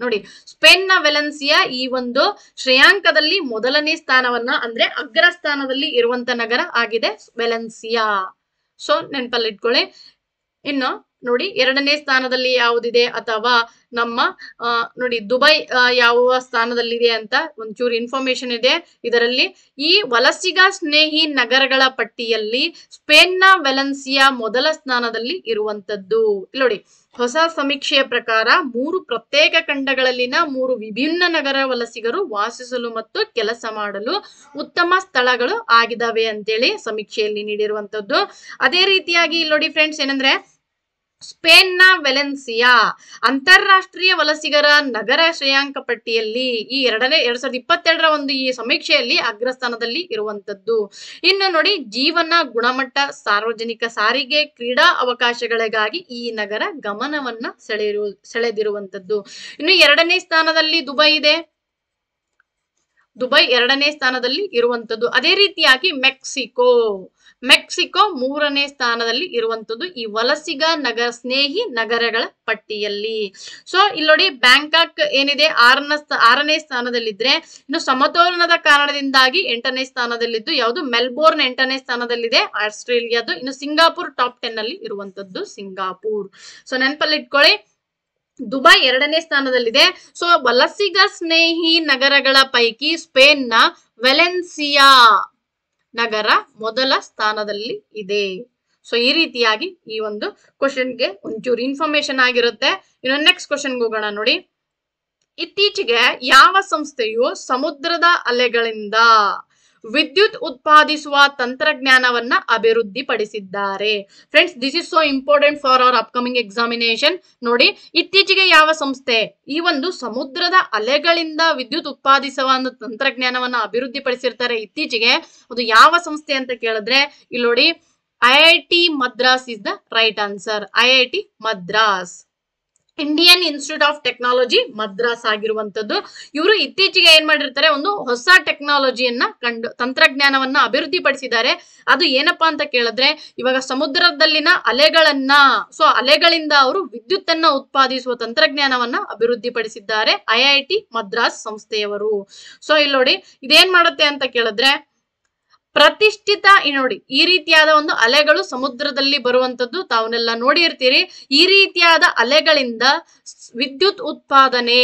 ನೋಡಿ ಸ್ಪೇನ್ನ ವೆಲೆನ್ಸಿಯಾ ಈ ಒಂದು ಶ್ರೇಯಾಂಕದಲ್ಲಿ ಮೊದಲನೇ ಸ್ಥಾನವನ್ನ ಅಂದ್ರೆ ಅಗ್ರ ಸ್ಥಾನದಲ್ಲಿ ಇರುವಂತ ನಗರ ಆಗಿದೆ ವೆಲೆನ್ಸಿಯಾ. ಸೊ ನೆನಪಲ್ಲಿ ಇಟ್ಕೊಳ್ಳಿ ಇನ್ನು ನೋಡಿ ಎರಡನೇ ಸ್ಥಾನದಲ್ಲಿ ಯಾವುದಿದೆ ಅಥವಾ ನಮ್ಮ ನೋಡಿ ದುಬೈ ಯಾವ ಸ್ಥಾನದಲ್ಲಿದೆ ಅಂತ ಒಂಚೂರು ಇನ್ಫಾರ್ಮೇಶನ್ ಇದೆ. ಇದರಲ್ಲಿ ಈ ವಲಸಿಗ ಸ್ನೇಹಿ ನಗರಗಳ ಪಟ್ಟಿಯಲ್ಲಿ ಸ್ಪೇನ್ನ ವೆಲೆನ್ಸಿಯಾ ಮೊದಲ ಸ್ಥಾನದಲ್ಲಿ ಇರುವಂತದ್ದು. ನೋಡಿ, ಹೊಸ ಸಮೀಕ್ಷೆಯ ಪ್ರಕಾರ ಮೂರು ಪ್ರತ್ಯೇಕ ಖಂಡಗಳಲ್ಲಿನ ಮೂರು ವಿಭಿನ್ನ ನಗರ ವಲಸಿಗರು ವಾಸಿಸಲು ಮತ್ತು ಕೆಲಸ ಮಾಡಲು ಉತ್ತಮ ಸ್ಥಳಗಳು ಆಗಿದಾವೆ ಅಂತೇಳಿ ಸಮೀಕ್ಷೆಯಲ್ಲಿ ನೀಡಿರುವಂತದ್ದು. ಅದೇ ರೀತಿಯಾಗಿ ಇಲ್ಲಿ ನೋಡಿ ಫ್ರೆಂಡ್ಸ್ ಏನಂದ್ರೆ ಸ್ಪೇನ್ನ ವೆಲೆನ್ಸಿಯಾ. ಅಂತಾರಾಷ್ಟ್ರೀಯ ವಲಸಿಗರ ನಗರ ಶ್ರೇಯಾಂಕ ಪಟ್ಟಿಯಲ್ಲಿ ಈ ಎರಡನೇ, ಎರಡ್ ಸಾವಿರದ ಇಪ್ಪತ್ತೆರಡರ ಒಂದು ಈ ಸಮೀಕ್ಷೆಯಲ್ಲಿ ಅಗ್ರಸ್ಥಾನದಲ್ಲಿ ಇರುವಂತದ್ದು ಇನ್ನು ನೋಡಿ, ಜೀವನ ಗುಣಮಟ್ಟ, ಸಾರ್ವಜನಿಕ ಸಾರಿಗೆ, ಕ್ರೀಡಾ ಅವಕಾಶಗಳಿಗಾಗಿ ಈ ನಗರ ಗಮನವನ್ನ ಸೆಳೆಯಿರು ಸೆಳೆದಿರುವಂತದ್ದು ಇನ್ನು ಎರಡನೇ ಸ್ಥಾನದಲ್ಲಿ ದುಬೈ ಇದೆ. ದುಬೈ ಎರಡನೇ ಸ್ಥಾನದಲ್ಲಿ ಇರುವಂತದ್ದು. ಅದೇ ರೀತಿಯಾಗಿ ಮೆಕ್ಸಿಕೋ. ಮೆಕ್ಸಿಕೋ ಮೂರನೇ ಸ್ಥಾನದಲ್ಲಿ ಇರುವಂತದ್ದು ಈ ವಲಸಿಗ ನಗರ ಸ್ನೇಹಿ ನಗರಗಳ ಪಟ್ಟಿಯಲ್ಲಿ. ಸೊ ಇಲ್ಲಿ ನೋಡಿ ಬ್ಯಾಂಕಾಕ್ ಏನಿದೆ? ಆರನ ಆರನೇ ಸ್ಥಾನದಲ್ಲಿದ್ರೆ ಇನ್ನು ಸಮತೋಲನದ ಕಾರಣದಿಂದಾಗಿ ಎಂಟನೇ ಸ್ಥಾನದಲ್ಲಿದ್ದು ಯಾವುದು? ಮೆಲ್ಬೋರ್ನ್ ಎಂಟನೇ ಸ್ಥಾನದಲ್ಲಿದೆ. ಆಸ್ಟ್ರೇಲಿಯಾದು ಇನ್ನು ಸಿಂಗಾಪುರ್ ಟಾಪ್ ಟೆನ್ ಅಲ್ಲಿ ಇರುವಂತದ್ದು ಸಿಂಗಾಪುರ್. ಸೊ ನೆನಪಲ್ಲಿ ಇಟ್ಕೊಳ್ಳಿ. ದುಬೈ ಎರಡನೇ ಸ್ಥಾನದಲ್ಲಿದೆ. ಸೊ ವಲಸಿಗ ಸ್ನೇಹಿ ನಗರಗಳ ಪೈಕಿ ಸ್ಪೇನ್ನ ವೆಲೆನ್ಸಿಯಾ ನಗರ ಮೊದಲ ಸ್ಥಾನದಲ್ಲಿ ಇದೆ. ಸೊ ಈ ರೀತಿಯಾಗಿ ಈ ಒಂದು ಕ್ವಶನ್ಗೆ ಒಂಚೂರು ಇನ್ಫಾರ್ಮೇಶನ್ ಆಗಿರುತ್ತೆ. ಇನ್ನು ನೆಕ್ಸ್ಟ್ ಕ್ವಶನ್ಗೆ ಹೋಗೋಣ ನೋಡಿ. ಇತ್ತೀಚೆಗೆ ಯಾವ ಸಂಸ್ಥೆಯು ಸಮುದ್ರದ ಅಲೆಗಳಿಂದ ವಿದ್ಯುತ್ ಉತ್ಪಾದಿಸುವ ತಂತ್ರಜ್ಞಾನವನ್ನ ಅಭಿವೃದ್ಧಿಪಡಿಸಿದ್ದಾರೆ. Friends this is so important for our upcoming examination ನೋಡಿ, ಇತ್ತೀಚೆಗೆ ಯಾವ ಸಂಸ್ಥೆ ಈ ಒಂದು ಸಮುದ್ರದ ಅಲೆಗಳಿಂದ ವಿದ್ಯುತ್ ಉತ್ಪಾದಿಸುವ ಒಂದು ತಂತ್ರಜ್ಞಾನವನ್ನ ಅಭಿವೃದ್ಧಿಪಡಿಸಿರ್ತಾರೆ ಇತ್ತೀಚೆಗೆ? ಅದು ಯಾವ ಸಂಸ್ಥೆ ಅಂತ ಕೇಳಿದ್ರೆ, ಇಲ್ಲಿ ನೋಡಿ, I I T Madras is the right answer I I T Madras. Indian Institute of Technology Madras ಆಗಿರುವಂತದ್ದು ಇವರು ಇತ್ತೀಚೆಗೆ ಏನ್ ಮಾಡಿರ್ತಾರೆ, ಒಂದು ಹೊಸ ಟೆಕ್ನಾಲಜಿಯನ್ನ ಕಂಡು, ತಂತ್ರಜ್ಞಾನವನ್ನ ಅಭಿವೃದ್ಧಿಪಡಿಸಿದ್ದಾರೆ ಅದು ಏನಪ್ಪಾ ಅಂತ ಕೇಳಿದ್ರೆ, ಇವಾಗ ಸಮುದ್ರದಲ್ಲಿನ ಅಲೆಗಳನ್ನ, ಸೊ ಅಲೆಗಳಿಂದ ಅವರು ವಿದ್ಯುತ್ತನ್ನ ಉತ್ಪಾದಿಸುವ ತಂತ್ರಜ್ಞಾನವನ್ನ ಅಭಿವೃದ್ಧಿಪಡಿಸಿದ್ದಾರೆ ಐ ಐ ಟಿ ಮದ್ರಾಸ್ ಸಂಸ್ಥೆಯವರು. ಸೊ ಇಲ್ಲಿ ನೋಡಿ, ಇದೇನ್ ಮಾಡುತ್ತೆ ಅಂತ ಕೇಳಿದ್ರೆ ಪ್ರತಿಷ್ಠಿತ ನೋಡಿ, ಈ ರೀತಿಯಾದ ಒಂದು ಅಲೆಗಳು ಸಮುದ್ರದಲ್ಲಿ ಬರುವಂತದ್ದು ತಾವನ್ನೆಲ್ಲ ನೋಡಿರ್ತೀರಿ. ಈ ರೀತಿಯಾದ ಅಲೆಗಳಿಂದ ವಿದ್ಯುತ್ ಉತ್ಪಾದನೆ,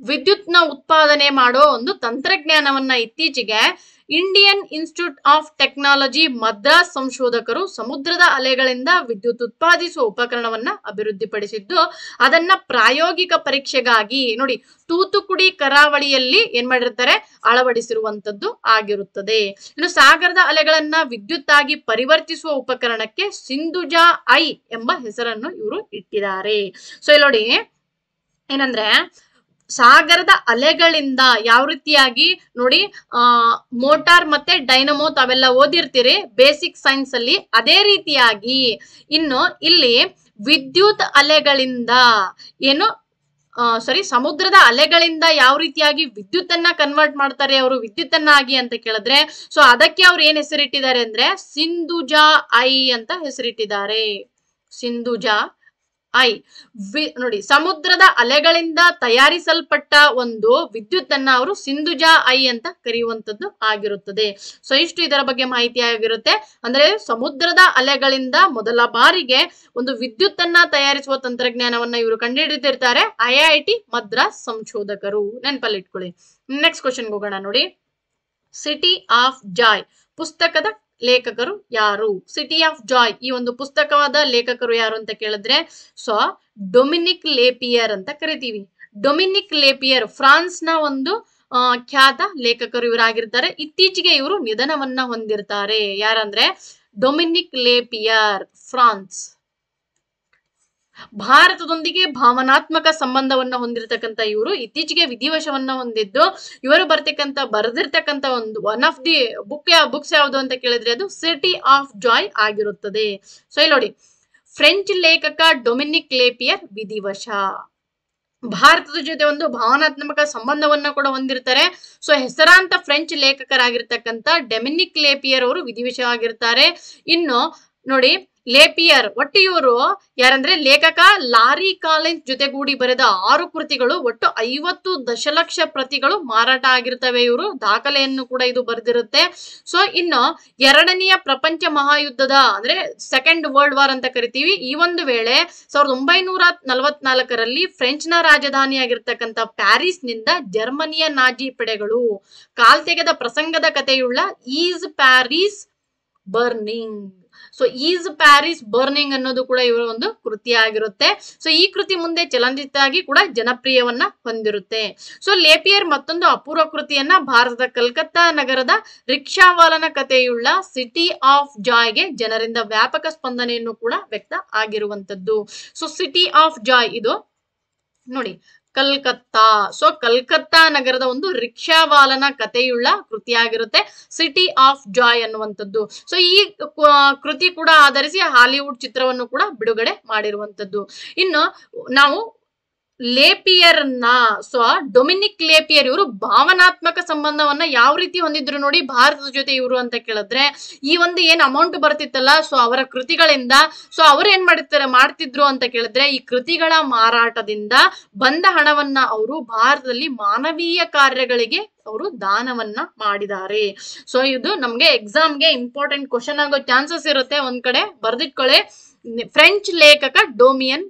ವಿದ್ಯುತ್ನ ಉತ್ಪಾದನೆ ಮಾಡೋ ಒಂದು ತಂತ್ರಜ್ಞಾನವನ್ನ ಇತ್ತೀಚೆಗೆ Indian Institute of Technology Madras ಸಂಶೋಧಕರು ಸಮುದ್ರದ ಅಲೆಗಳಿಂದ ವಿದ್ಯುತ್ ಉತ್ಪಾದಿಸುವ ಉಪಕರಣವನ್ನ ಅಭಿವೃದ್ಧಿಪಡಿಸಿದ್ದು, ಅದನ್ನ ಪ್ರಾಯೋಗಿಕ ಪರೀಕ್ಷೆಗಾಗಿ ನೋಡಿ ತೂತುಕುಡಿ ಕರಾವಳಿಯಲ್ಲಿ ಏನ್ ಮಾಡಿರ್ತಾರೆ? ಅಳವಡಿಸಿರುವಂತದ್ದು ಆಗಿರುತ್ತದೆ. ಇನ್ನು ಸಾಗರದ ಅಲೆಗಳನ್ನ ವಿದ್ಯುತ್ ಆಗಿ ಪರಿವರ್ತಿಸುವ ಉಪಕರಣಕ್ಕೆ ಸಿಂಧುಜಾ ಐ ಎಂಬ ಹೆಸರನ್ನು ಇವರು ಇಟ್ಟಿದ್ದಾರೆ. ಸೊ ಇಲ್ಲಿ ನೋಡಿ, ಏನಂದ್ರೆ ಸಾಗರದ ಅಲೆಗಳಿಂದ ಯಾವ ರೀತಿಯಾಗಿ ನೋಡಿ ಮೋಟಾರ್ ಮತ್ತೆ ಡೈನಮೋ ತಾವೆಲ್ಲ ಓದಿರ್ತೀರಿ ಬೇಸಿಕ್ ಸೈನ್ಸ್ ಅಲ್ಲಿ ಅದೇ ರೀತಿಯಾಗಿ ಇನ್ನು ಇಲ್ಲಿ ವಿದ್ಯುತ್ ಅಲೆಗಳಿಂದ ಏನು ಸಾರಿ ಸಮುದ್ರದ ಅಲೆಗಳಿಂದ ಯಾವ ರೀತಿಯಾಗಿ ವಿದ್ಯುತ್ತನ್ನ ಕನ್ವರ್ಟ್ ಮಾಡ್ತಾರೆ ಅವರು, ವಿದ್ಯುತ್ತನ್ನಾಗಿ ಅಂತ ಕೇಳಿದ್ರೆ ಸೊ ಅದಕ್ಕೆ ಅವ್ರು ಏನ್ ಹೆಸರಿಟ್ಟಿದ್ದಾರೆ ಅಂದ್ರೆ, ಸಿಂಧುಜಾ ಐ ಅಂತ ಹೆಸರಿಟ್ಟಿದ್ದಾರೆ. ಸಿಂಧುಜಾ ಐ. ನೋಡಿ, ಸಮುದ್ರದ ಅಲೆಗಳಿಂದ ತಯಾರಿಸಲ್ಪಟ್ಟ ಒಂದು ವಿದ್ಯುತ್ ಅನ್ನ ಅವರು ಸಿಂಧುಜಾ ಐ ಅಂತ ಕರೆಯುವಂತದ್ದು ಆಗಿರುತ್ತದೆ. ಸೊ ಇಷ್ಟು ಇದರ ಬಗ್ಗೆ ಮಾಹಿತಿ ಆಗಿರುತ್ತೆ. ಅಂದ್ರೆ ಸಮುದ್ರದ ಅಲೆಗಳಿಂದ ಮೊದಲ ಬಾರಿಗೆ ಒಂದು ವಿದ್ಯುತ್ ಅನ್ನ ತಯಾರಿಸುವ ತಂತ್ರಜ್ಞಾನವನ್ನ ಇವರು ಕಂಡುಹಿಡಿದಿರ್ತಾರೆ. ಐ ಐ ಟಿ ಮದ್ರಾಸ್ ಸಂಶೋಧಕರು. ನೆನಪಲ್ಲಿ ಇಟ್ಕೊಳ್ಳಿ. ನೆಕ್ಸ್ಟ್ ಕ್ವಶನ್ ಹೋಗೋಣ ನೋಡಿ. ಸಿಟಿ ಆಫ್ ಜಾಯ್ ಪುಸ್ತಕದ ಲೇಖಕರು ಯಾರು? ಸಿಟಿ ಆಫ್ ಜಾಯ್ ಈ ಒಂದು ಪುಸ್ತಕವಾದ ಲೇಖಕರು ಯಾರು ಅಂತ ಕೇಳಿದ್ರೆ ಸೊ ಡೊಮಿನಿಕ್ ಲೇಪಿಯರ್ ಅಂತ ಕರಿತೀವಿ. ಡೊಮಿನಿಕ್ ಲೇಪಿಯರ್ ಫ್ರಾನ್ಸ್ನ ಒಂದು ಖ್ಯಾತ ಲೇಖಕರು ಇವರಾಗಿರ್ತಾರೆ. ಇತ್ತೀಚೆಗೆ ಇವರು ನಿಧನವನ್ನ ಹೊಂದಿರ್ತಾರೆ. ಯಾರಂದ್ರೆ ಡೊಮಿನಿಕ್ ಲೇಪಿಯರ್ ಫ್ರಾನ್ಸ್. ಭಾರತದೊಂದಿಗೆ ಭಾವನಾತ್ಮಕ ಸಂಬಂಧವನ್ನ ಹೊಂದಿರತಕ್ಕಂತ ಇವರು ಇತ್ತೀಚೆಗೆ ವಿಧಿವಶವನ್ನ ಹೊಂದಿದ್ದು, ಇವರು ಬರ್ತಕ್ಕಂಥ ಬರೆದಿರ್ತಕ್ಕಂತ ಒಂದು one of the book books ಯಾವುದು ಅಂತ ಕೇಳಿದ್ರೆ ಅದು ಸಿಟಿ ಆಫ್ ಜಾಯ್ ಆಗಿರುತ್ತದೆ. ಸೊ ಇಲ್ಲಿ ನೋಡಿ. ಫ್ರೆಂಚ್ ಲೇಖಕ ಡೊಮಿನಿಕ್ ಲೇಪಿಯರ್ ವಿಧಿವಶ. ಭಾರತದ ಜೊತೆ ಒಂದು ಭಾವನಾತ್ಮಕ ಸಂಬಂಧವನ್ನ ಕೂಡ ಹೊಂದಿರ್ತಾರೆ. ಸೊ ಹೆಸರಾಂತ ಫ್ರೆಂಚ್ ಲೇಖಕರಾಗಿರ್ತಕ್ಕಂಥ ಡೆಮಿನಿಕ್ ಲೇಪಿಯರ್ ಅವರು ವಿಧಿವಶ ಆಗಿರ್ತಾರೆ. ಇನ್ನು ನೋಡಿ ಲೇಪಿಯರ್. ಒಟ್ಟು ಇವರು ಯಾರಂದ್ರೆ ಲೇಖಕ ಲಾರಿ ಕಾಲಿನ್ಸ್ ಜೊತೆಗೂಡಿ ಬರೆದ ಆರು ಕೃತಿಗಳು, ಒಟ್ಟು ಐವತ್ತು ದಶಲಕ್ಷ ಪ್ರತಿಗಳು ಮಾರಾಟ ಆಗಿರ್ತವೆ ಇವರು. ದಾಖಲೆಯನ್ನು ಕೂಡ ಇದು ಬರೆದಿರುತ್ತೆ. ಸೊ ಇನ್ನು ಎರಡನೆಯ ಪ್ರಪಂಚ ಮಹಾಯುದ್ಧದ ಅಂದ್ರೆ ಸೆಕೆಂಡ್ ವರ್ಲ್ಡ್ ವಾರ್ ಅಂತ ಕರಿತೀವಿ. ಈ ಒಂದು ವೇಳೆ ಸಾವಿರದ ಒಂಬೈನೂರ ನಲವತ್ನಾಲ್ಕರಲ್ಲಿ ಫ್ರೆಂಚ್ನ ರಾಜಧಾನಿಯಾಗಿರ್ತಕ್ಕಂಥ ಪ್ಯಾರಿಸ್ನಿಂದ ಜರ್ಮನಿಯ ನಾಜಿ ಪಡೆಗಳು ಕಾಲ್ತೆಗೆದ ಪ್ರಸಂಗದ ಕಥೆಯುಳ್ಳ is Paris burning. So is Paris burning ಅನ್ನೋದು ಕೂಡ ಇವರ ಒಂದು ಕೃತಿ ಆಗಿರುತ್ತೆ. ಸೊ ಈ ಕೃತಿ ಮುಂದೆ ಚಲನಚಿತ್ರ ಆಗಿ ಕೂಡ ಜನಪ್ರಿಯವನ್ನ ಹೊಂದಿರುತ್ತೆ. ಸೊ ಲೇಪಿಯರ್ ಮತ್ತೊಂದು ಅಪೂರ್ವ ಕೃತಿಯನ್ನ ಭಾರತದ ಕಲ್ಕತ್ತಾ ನಗರದ ರಿಕ್ಷಾವಾಲನ ಕಥೆಯುಳ್ಳ ಸಿಟಿ ಆಫ್ ಜಾಯ್ಗೆ ಜನರಿಂದ ವ್ಯಾಪಕ ಸ್ಪಂದನೆಯನ್ನು ಕೂಡ ವ್ಯಕ್ತ ಆಗಿರುವಂತದ್ದು ಸೊ ಸಿಟಿ ಆಫ್ ಜಾಯ್ ಇದು ನೋಡಿ ಕಲ್ಕತ್ತಾ. ಸೊ ಕಲ್ಕತ್ತಾ ನಗರದ ಒಂದು ರಿಕ್ಷಾವಾಲನ ಕಥೆಯುಳ್ಳ ಕೃತಿಯಾಗಿರುತ್ತೆ. ಸಿಟಿ ಆಫ್ ಜಾಯ್ ಅನ್ನುವಂಥದ್ದು. ಸೊ ಈ ಕೃತಿ ಕೂಡ ಆಧರಿಸಿ ಹಾಲಿವುಡ್ ಚಿತ್ರವನ್ನು ಕೂಡ ಬಿಡುಗಡೆ ಮಾಡಿರುವಂತದ್ದು ಇನ್ನು ನಾವು ಲೇಪಿಯರ್ನ ಸೊ ಡೊಮಿನಿಕ್ ಲೇಪಿಯರ್ ಇವರು ಭಾವನಾತ್ಮಕ ಸಂಬಂಧವನ್ನ ಯಾವ ರೀತಿ ಹೊಂದಿದ್ರು ನೋಡಿ ಭಾರತದ ಜೊತೆ ಇವರು ಅಂತ ಕೇಳಿದ್ರೆ, ಈ ಒಂದು ಏನ್ ಅಮೌಂಟ್ ಬರ್ತಿತ್ತಲ್ಲ ಸೊ ಅವರ ಕೃತಿಗಳಿಂದ ಸೊ ಅವ್ರು ಏನ್ ಮಾಡ್ತಾರೆ ಮಾಡ್ತಿದ್ರು ಅಂತ ಕೇಳಿದ್ರೆ, ಈ ಕೃತಿಗಳ ಮಾರಾಟದಿಂದ ಬಂದ ಹಣವನ್ನ ಅವರು ಭಾರತದಲ್ಲಿ ಮಾನವೀಯ ಕಾರ್ಯಗಳಿಗೆ ಅವರು ದಾನವನ್ನ ಮಾಡಿದ್ದಾರೆ. ಸೊ ಇದು ನಮ್ಗೆ ಎಕ್ಸಾಮ್ಗೆ ಇಂಪಾರ್ಟೆಂಟ್ ಕ್ವಶನ್ ಆಗೋ ಚಾನ್ಸಸ್ ಇರುತ್ತೆ. ಒಂದ್ ಕಡೆ ಬರ್ದಿಟ್ಕೊಳ್ಳಿ ಫ್ರೆಂಚ್ ಲೇಖಕ ಡೋಮಿಯನ್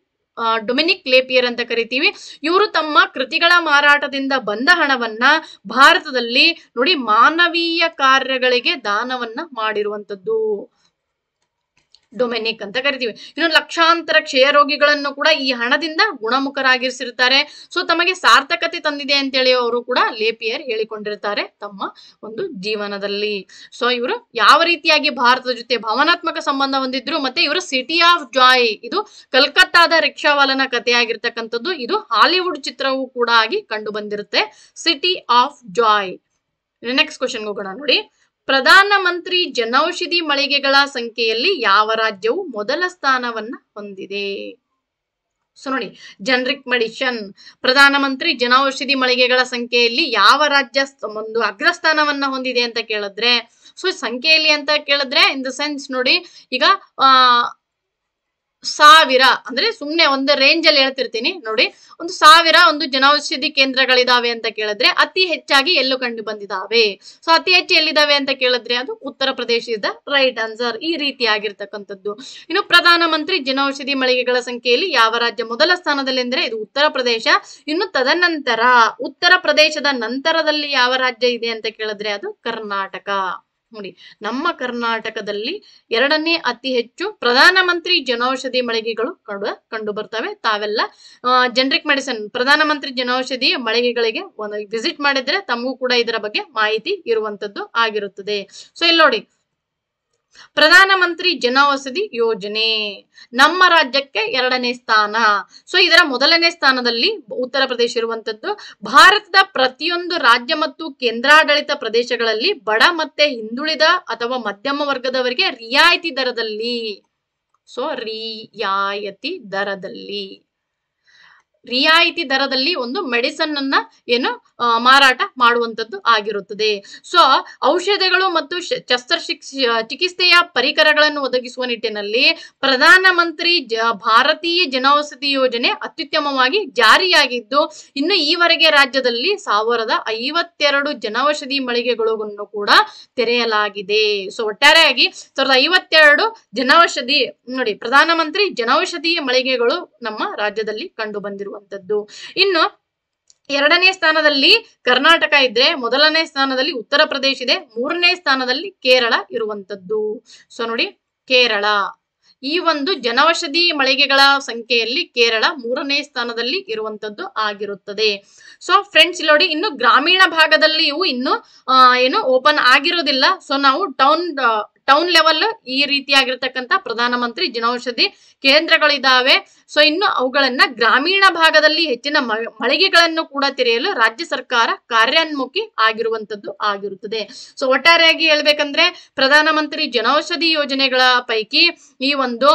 ಡೊಮಿನಿಕ್ ಲೇಪಿಯರ್ ಅಂತ ಕರಿತೀವಿ. ಇವರು ತಮ್ಮ ಕೃತಿಗಳ ಮಾರಾಟದಿಂದ ಬಂದ ಹಣವನ್ನ ಭಾರತದಲ್ಲಿ ನೋಡಿ ಮಾನವೀಯ ಕಾರ್ಯಗಳಿಗೆ ದಾನವನ್ನ ಮಾಡಿರುವಂತದ್ದು. ಡೊಮೆನಿಕ್ ಅಂತ ಕರಿತೀವಿ. ಇನ್ನು ಲಕ್ಷಾಂತರ ಕ್ಷಯರೋಗಿಗಳನ್ನು ಕೂಡ ಈ ಹಣದಿಂದ ಗುಣಮುಖರಾಗಿರಿಸಿರ್ತಾರೆ. ಸೊ ತಮಗೆ ಸಾರ್ಥಕತೆ ತಂದಿದೆ ಅಂತೇಳಿ ಅವರು ಕೂಡ ಲೇಪಿಯರ್ ಹೇಳಿಕೊಂಡಿರ್ತಾರೆ ತಮ್ಮ ಒಂದು ಜೀವನದಲ್ಲಿ. ಸೊ ಇವರು ಯಾವ ರೀತಿಯಾಗಿ ಭಾರತದ ಜೊತೆ ಭಾವನಾತ್ಮಕ ಸಂಬಂಧ ಹೊಂದಿದ್ರು ಮತ್ತೆ ಇವರು ಸಿಟಿ ಆಫ್ ಜಾಯ್, ಇದು ಕಲ್ಕತ್ತಾದ ರಿಕ್ಷಾವಾಲನ ಕಥೆಯಾಗಿರ್ತಕ್ಕಂಥದ್ದು, ಇದು ಹಾಲಿವುಡ್ ಚಿತ್ರವೂ ಕೂಡ ಆಗಿ ಕಂಡು ಬಂದಿರುತ್ತೆ. City of joy. Next question ಹೋಗೋಣ ನೋಡಿ. ಪ್ರಧಾನಮಂತ್ರಿ ಜನೌಷಧಿ ಮಳಿಗೆಗಳ ಸಂಖ್ಯೆಯಲ್ಲಿ ಯಾವ ರಾಜ್ಯವು ಮೊದಲ ಸ್ಥಾನವನ್ನ ಹೊಂದಿದೆ? ಸೊ ನೋಡಿ ಜನರಿಕ್ ಮೆಡಿಷನ್ ಪ್ರಧಾನಮಂತ್ರಿ ಜನೌಷಧಿ ಮಳಿಗೆಗಳ ಸಂಖ್ಯೆಯಲ್ಲಿ ಯಾವ ರಾಜ್ಯ ಒಂದು ಅಗ್ರಸ್ಥಾನವನ್ನ ಹೊಂದಿದೆ ಅಂತ ಕೇಳಿದ್ರೆ, ಸೊ ಸಂಖ್ಯೆಯಲ್ಲಿ ಅಂತ ಕೇಳಿದ್ರೆ ಇನ್ ದ ಸೆನ್ಸ್ ನೋಡಿ, ಈಗ, ಆ ಸಾವಿರ ಅಂದ್ರೆ ಸುಮ್ನೆ ಒಂದು ರೇಂಜ್ ಅಲ್ಲಿ ಹೇಳ್ತಿರ್ತೀನಿ ನೋಡಿ. ಒಂದು ಸಾವಿರ ಒಂದು ಜನೌಷಧಿ ಕೇಂದ್ರಗಳಿದಾವೆ ಅಂತ ಕೇಳಿದ್ರೆ ಅತಿ ಹೆಚ್ಚಾಗಿ ಎಲ್ಲೂ ಕಂಡು ಬಂದಿದಾವೆ. ಸೊ ಅತಿ ಹೆಚ್ಚು ಎಲ್ಲಿದಾವೆ ಅಂತ ಕೇಳಿದ್ರೆ ಅದು ಉತ್ತರ ಪ್ರದೇಶ ರೈಟ್ ಆನ್ಸರ್ ಈ ರೀತಿ ಆಗಿರ್ತಕ್ಕಂಥದ್ದು ಇನ್ನು ಪ್ರಧಾನಮಂತ್ರಿ ಜನೌಷಧಿ ಮಳಿಗೆಗಳ ಸಂಖ್ಯೆಯಲ್ಲಿ ಯಾವ ರಾಜ್ಯ ಮೊದಲ ಸ್ಥಾನದಲ್ಲಿ ಅಂದ್ರೆ ಇದು ಉತ್ತರ ಪ್ರದೇಶ, ಇನ್ನು ತದನಂತರ ಉತ್ತರ ಪ್ರದೇಶದ ನಂತರದಲ್ಲಿ ಯಾವ ರಾಜ್ಯ ಇದೆ ಅಂತ ಕೇಳಿದ್ರೆ ಅದು ಕರ್ನಾಟಕ. ನೋಡಿ. ನಮ್ಮ ಕರ್ನಾಟಕದಲ್ಲಿ ಎರಡನೇ ಅತಿ ಹೆಚ್ಚು ಪ್ರಧಾನಮಂತ್ರಿ ಜನೌಷಧಿ ಮಳಿಗೆಗಳು ಕಂಡು ಕಂಡು ಬರ್ತವೆ. ತಾವೆಲ್ಲ ಜನರಿಕ್ ಮೆಡಿಸಿನ್ ಪ್ರಧಾನಮಂತ್ರಿ ಜನೌಷಧಿ ಮಳಿಗೆಗಳಿಗೆ ಒಂದು ವಿಸಿಟ್ ಮಾಡಿದ್ರೆ ತಮಗೂ ಕೂಡ ಇದರ ಬಗ್ಗೆ ಮಾಹಿತಿ ಇರುವಂತದ್ದು ಆಗಿರುತ್ತದೆ. ಸೊ ಇಲ್ಲಿ ನೋಡಿ. ಪ್ರಧಾನಮಂತ್ರಿ ಜನವಸತಿ ಯೋಜನೆ. ನಮ್ಮ ರಾಜ್ಯಕ್ಕೆ ಎರಡನೇ ಸ್ಥಾನ. ಸೊ ಇದರ ಮೊದಲನೇ ಸ್ಥಾನದಲ್ಲಿ ಉತ್ತರ ಪ್ರದೇಶ ಇರುವಂತದ್ದು. ಭಾರತದ ಪ್ರತಿಯೊಂದು ರಾಜ್ಯ ಮತ್ತು ಕೇಂದ್ರಾಡಳಿತ ಪ್ರದೇಶಗಳಲ್ಲಿ ಬಡ ಮತ್ತೆ ಹಿಂದುಳಿದ ಅಥವಾ ಮಧ್ಯಮ ವರ್ಗದವರಿಗೆ ರಿಯಾಯಿತಿ ದರದಲ್ಲಿ. ಸೊ ರಿಯಾಯಿತಿ ದರದಲ್ಲಿ. ರಿಯಾಯಿತಿ ದರದಲ್ಲಿ ಒಂದು ಮೆಡಿಸನ್ ಅನ್ನ ಏನು ಮಾರಾಟ ಮಾಡುವಂತದ್ದು ಆಗಿರುತ್ತದೆ. ಸೊ, ಔಷಧಿಗಳು ಮತ್ತು ಶ- ಶಸ್ತ್ರಚಿಕ್ ಚಿಕಿತ್ಸೆಯ ಪರಿಕರಗಳನ್ನು ಒದಗಿಸುವ ನಿಟ್ಟಿನಲ್ಲಿ ಪ್ರಧಾನಮಂತ್ರಿ ಜ, ಭಾರತೀಯ ಜನೌಷಧಿ ಯೋಜನೆ ಅತ್ಯುತ್ತಮವಾಗಿ ಜಾರಿಯಾಗಿದ್ದು, ಇನ್ನು ಈವರೆಗೆ ರಾಜ್ಯದಲ್ಲಿ ಸಾವಿರದ ಐವತ್ತೆರಡು ಜನೌಷಧಿ ಮಳಿಗೆಗಳನ್ನು ಕೂಡ ತೆರೆಯಲಾಗಿದೆ. ಸೊ, ಒಟ್ಟಾರೆಯಾಗಿ ಸಾವಿರದ ಐವತ್ತೆರಡು ಜನೌಷಧಿ, ನೋಡಿ, ಪ್ರಧಾನಮಂತ್ರಿ ಜನೌಷಧಿ ಮಳಿಗೆಗಳು ನಮ್ಮ ರಾಜ್ಯದಲ್ಲಿ ಕಂಡು ಬಂದಿರುವಂತದ್ದು ಇನ್ನು ಎರಡನೇ ಸ್ಥಾನದಲ್ಲಿ ಕರ್ನಾಟಕ ಇದ್ರೆ ಮೊದಲನೇ ಸ್ಥಾನದಲ್ಲಿ ಉತ್ತರ ಪ್ರದೇಶ ಇದೆ, ಮೂರನೇ ಸ್ಥಾನದಲ್ಲಿ ಕೇರಳ ಇರುವಂತದ್ದು ಸೊ ನೋಡಿ ಕೇರಳ. ಈ ಒಂದು ಜನೌಷಧಿ ಮಳಿಗೆಗಳ ಸಂಖ್ಯೆಯಲ್ಲಿ ಕೇರಳ ಮೂರನೇ ಸ್ಥಾನದಲ್ಲಿ ಇರುವಂತದ್ದು ಆಗಿರುತ್ತದೆ. ಸೊ ಫ್ರೆಂಡ್ಸ್ ನೋಡಿ ಇನ್ನು ಗ್ರಾಮೀಣ ಭಾಗದಲ್ಲಿ ಇವು ಇನ್ನು ಏನು ಓಪನ್ ಆಗಿರೋದಿಲ್ಲ. ಸೊ ನಾವು ಟೌನ್ ಟೌನ್ ಲೆವೆಲ್ ಈ ರೀತಿಯಾಗಿರ್ತಕ್ಕಂಥ ಪ್ರಧಾನಮಂತ್ರಿ ಜನೌಷಧಿ ಕೇಂದ್ರಗಳಿದಾವೆ. ಸೊ ಇನ್ನು ಅವುಗಳನ್ನ ಗ್ರಾಮೀಣ ಭಾಗದಲ್ಲಿ ಹೆಚ್ಚಿನ ಮಳಿಗೆಗಳನ್ನು ಕೂಡ ತೆರೆಯಲು ರಾಜ್ಯ ಸರ್ಕಾರ ಕಾರ್ಯೋನ್ಮುಖಿ ಆಗಿರುವಂತದ್ದು ಆಗಿರುತ್ತದೆ. ಸೊ ಒಟ್ಟಾರೆಯಾಗಿ ಹೇಳ್ಬೇಕಂದ್ರೆ ಪ್ರಧಾನಮಂತ್ರಿ ಜನೌಷಧಿ ಯೋಜನೆಗಳ ಪೈಕಿ ಈ ಒಂದು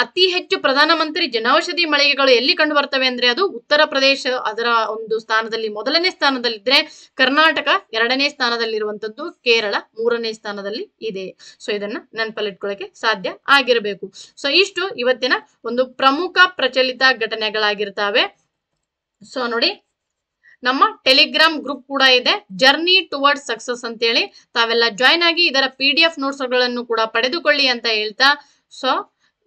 ಅತಿ ಹೆಚ್ಚು ಪ್ರಧಾನಮಂತ್ರಿ ಜನೌಷಧಿ ಮಳಿಗೆಗಳು ಎಲ್ಲಿ ಕಂಡು ಬರ್ತವೆ ಅಂದ್ರೆ ಅದು ಉತ್ತರ ಪ್ರದೇಶ ಅದರ ಒಂದು ಸ್ಥಾನದಲ್ಲಿ, ಮೊದಲನೇ ಸ್ಥಾನದಲ್ಲಿದ್ರೆ ಕರ್ನಾಟಕ ಎರಡನೇ ಸ್ಥಾನದಲ್ಲಿರುವಂತದ್ದು ಕೇರಳ ಮೂರನೇ ಸ್ಥಾನದಲ್ಲಿ ಇದೆ. ಸೊ ಇದನ್ನ ನೆನಪಲ್ಲಿಟ್ಕೊಳ್ಳಕ್ಕೆ ಸಾಧ್ಯ ಆಗಿರಬೇಕು. ಸೊ ಇಷ್ಟು ಇವತ್ತಿನ ಒಂದು ಪ್ರಮುಖ ಪ್ರಚಲಿತ ಘಟನೆಗಳಾಗಿರ್ತಾವೆ. ಸೊ ನೋಡಿ, ನಮ್ಮ ಟೆಲಿಗ್ರಾಮ್ ಗ್ರೂಪ್ ಕೂಡ ಇದೆ. ಜರ್ನಿ ಟುವರ್ಡ್ಸ್ ಸಕ್ಸಸ್ ಅಂತೇಳಿ ತಾವೆಲ್ಲ ಜಾಯ್ನ್ ಆಗಿ ಇದರ ಪಿ ಡಿ ಎಫ್ ನೋಟ್ಸ್ಗಳನ್ನು ಕೂಡ ಪಡೆದುಕೊಳ್ಳಿ ಅಂತ ಹೇಳ್ತಾ ಸೊ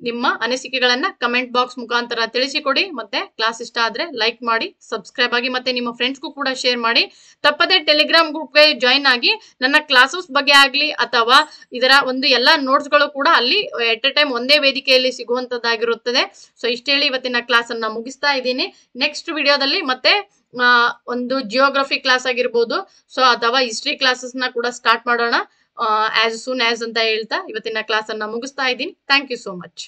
ನಿಮ್ಮ ಅನಿಸಿಕೆಗಳನ್ನ ಕಮೆಂಟ್ ಬಾಕ್ಸ್ ಮುಖಾಂತರ ತಿಳಿಸಿಕೊಡಿ. ಮತ್ತೆ ಕ್ಲಾಸ್ ಇಷ್ಟ ಆದ್ರೆ ಲೈಕ್ ಮಾಡಿ, ಸಬ್ಸ್ಕ್ರೈಬ್ ಆಗಿ ಮತ್ತೆ ನಿಮ್ಮ ಫ್ರೆಂಡ್ಸ್ಗೂ ಕೂಡ ಶೇರ್ ಮಾಡಿ. ತಪ್ಪದೆ ಟೆಲಿಗ್ರಾಮ್ ಗ್ರೂಪ್ಗೆ ಜಾಯ್ನ್ ಆಗಿ ನನ್ನ ಕ್ಲಾಸಸ್ ಬಗ್ಗೆ ಆಗ್ಲಿ ಅಥವಾ ಇದರ ಒಂದು ಎಲ್ಲ ನೋಟ್ಸ್ಗಳು ಕೂಡ ಅಲ್ಲಿ ಎಟ್ ಎ ಟೈಮ್ ಒಂದೇ ವೇದಿಕೆಯಲ್ಲಿ ಸಿಗುವಂತದ್ದಾಗಿರುತ್ತದೆ. ಸೊ ಇಷ್ಟೇಳಿ ಇವತ್ತಿನ ಕ್ಲಾಸ್ ಅನ್ನ ಮುಗಿಸ್ತಾ ಇದ್ದೀನಿ. ನೆಕ್ಸ್ಟ್ ವಿಡಿಯೋದಲ್ಲಿ ಮತ್ತೆ ಒಂದು ಜಿಯೋಗ್ರಫಿ ಕ್ಲಾಸ್ ಆಗಿರ್ಬೋದು. ಸೊ ಅಥವಾ ಹಿಸ್ಟ್ರಿ ಕ್ಲಾಸಸ್ನ ಕೂಡ ಸ್ಟಾರ್ಟ್ ಮಾಡೋಣ. ಆಸ್ ಸೂನ್ ಆಸ್ ಅಂತ ಹೇಳ್ತಾ ಇವತ್ತಿನ ಕ್ಲಾಸ್ ಅನ್ನ ಮುಗಿಸ್ತಾ ಇದ್ದೀನಿ. Thank you so much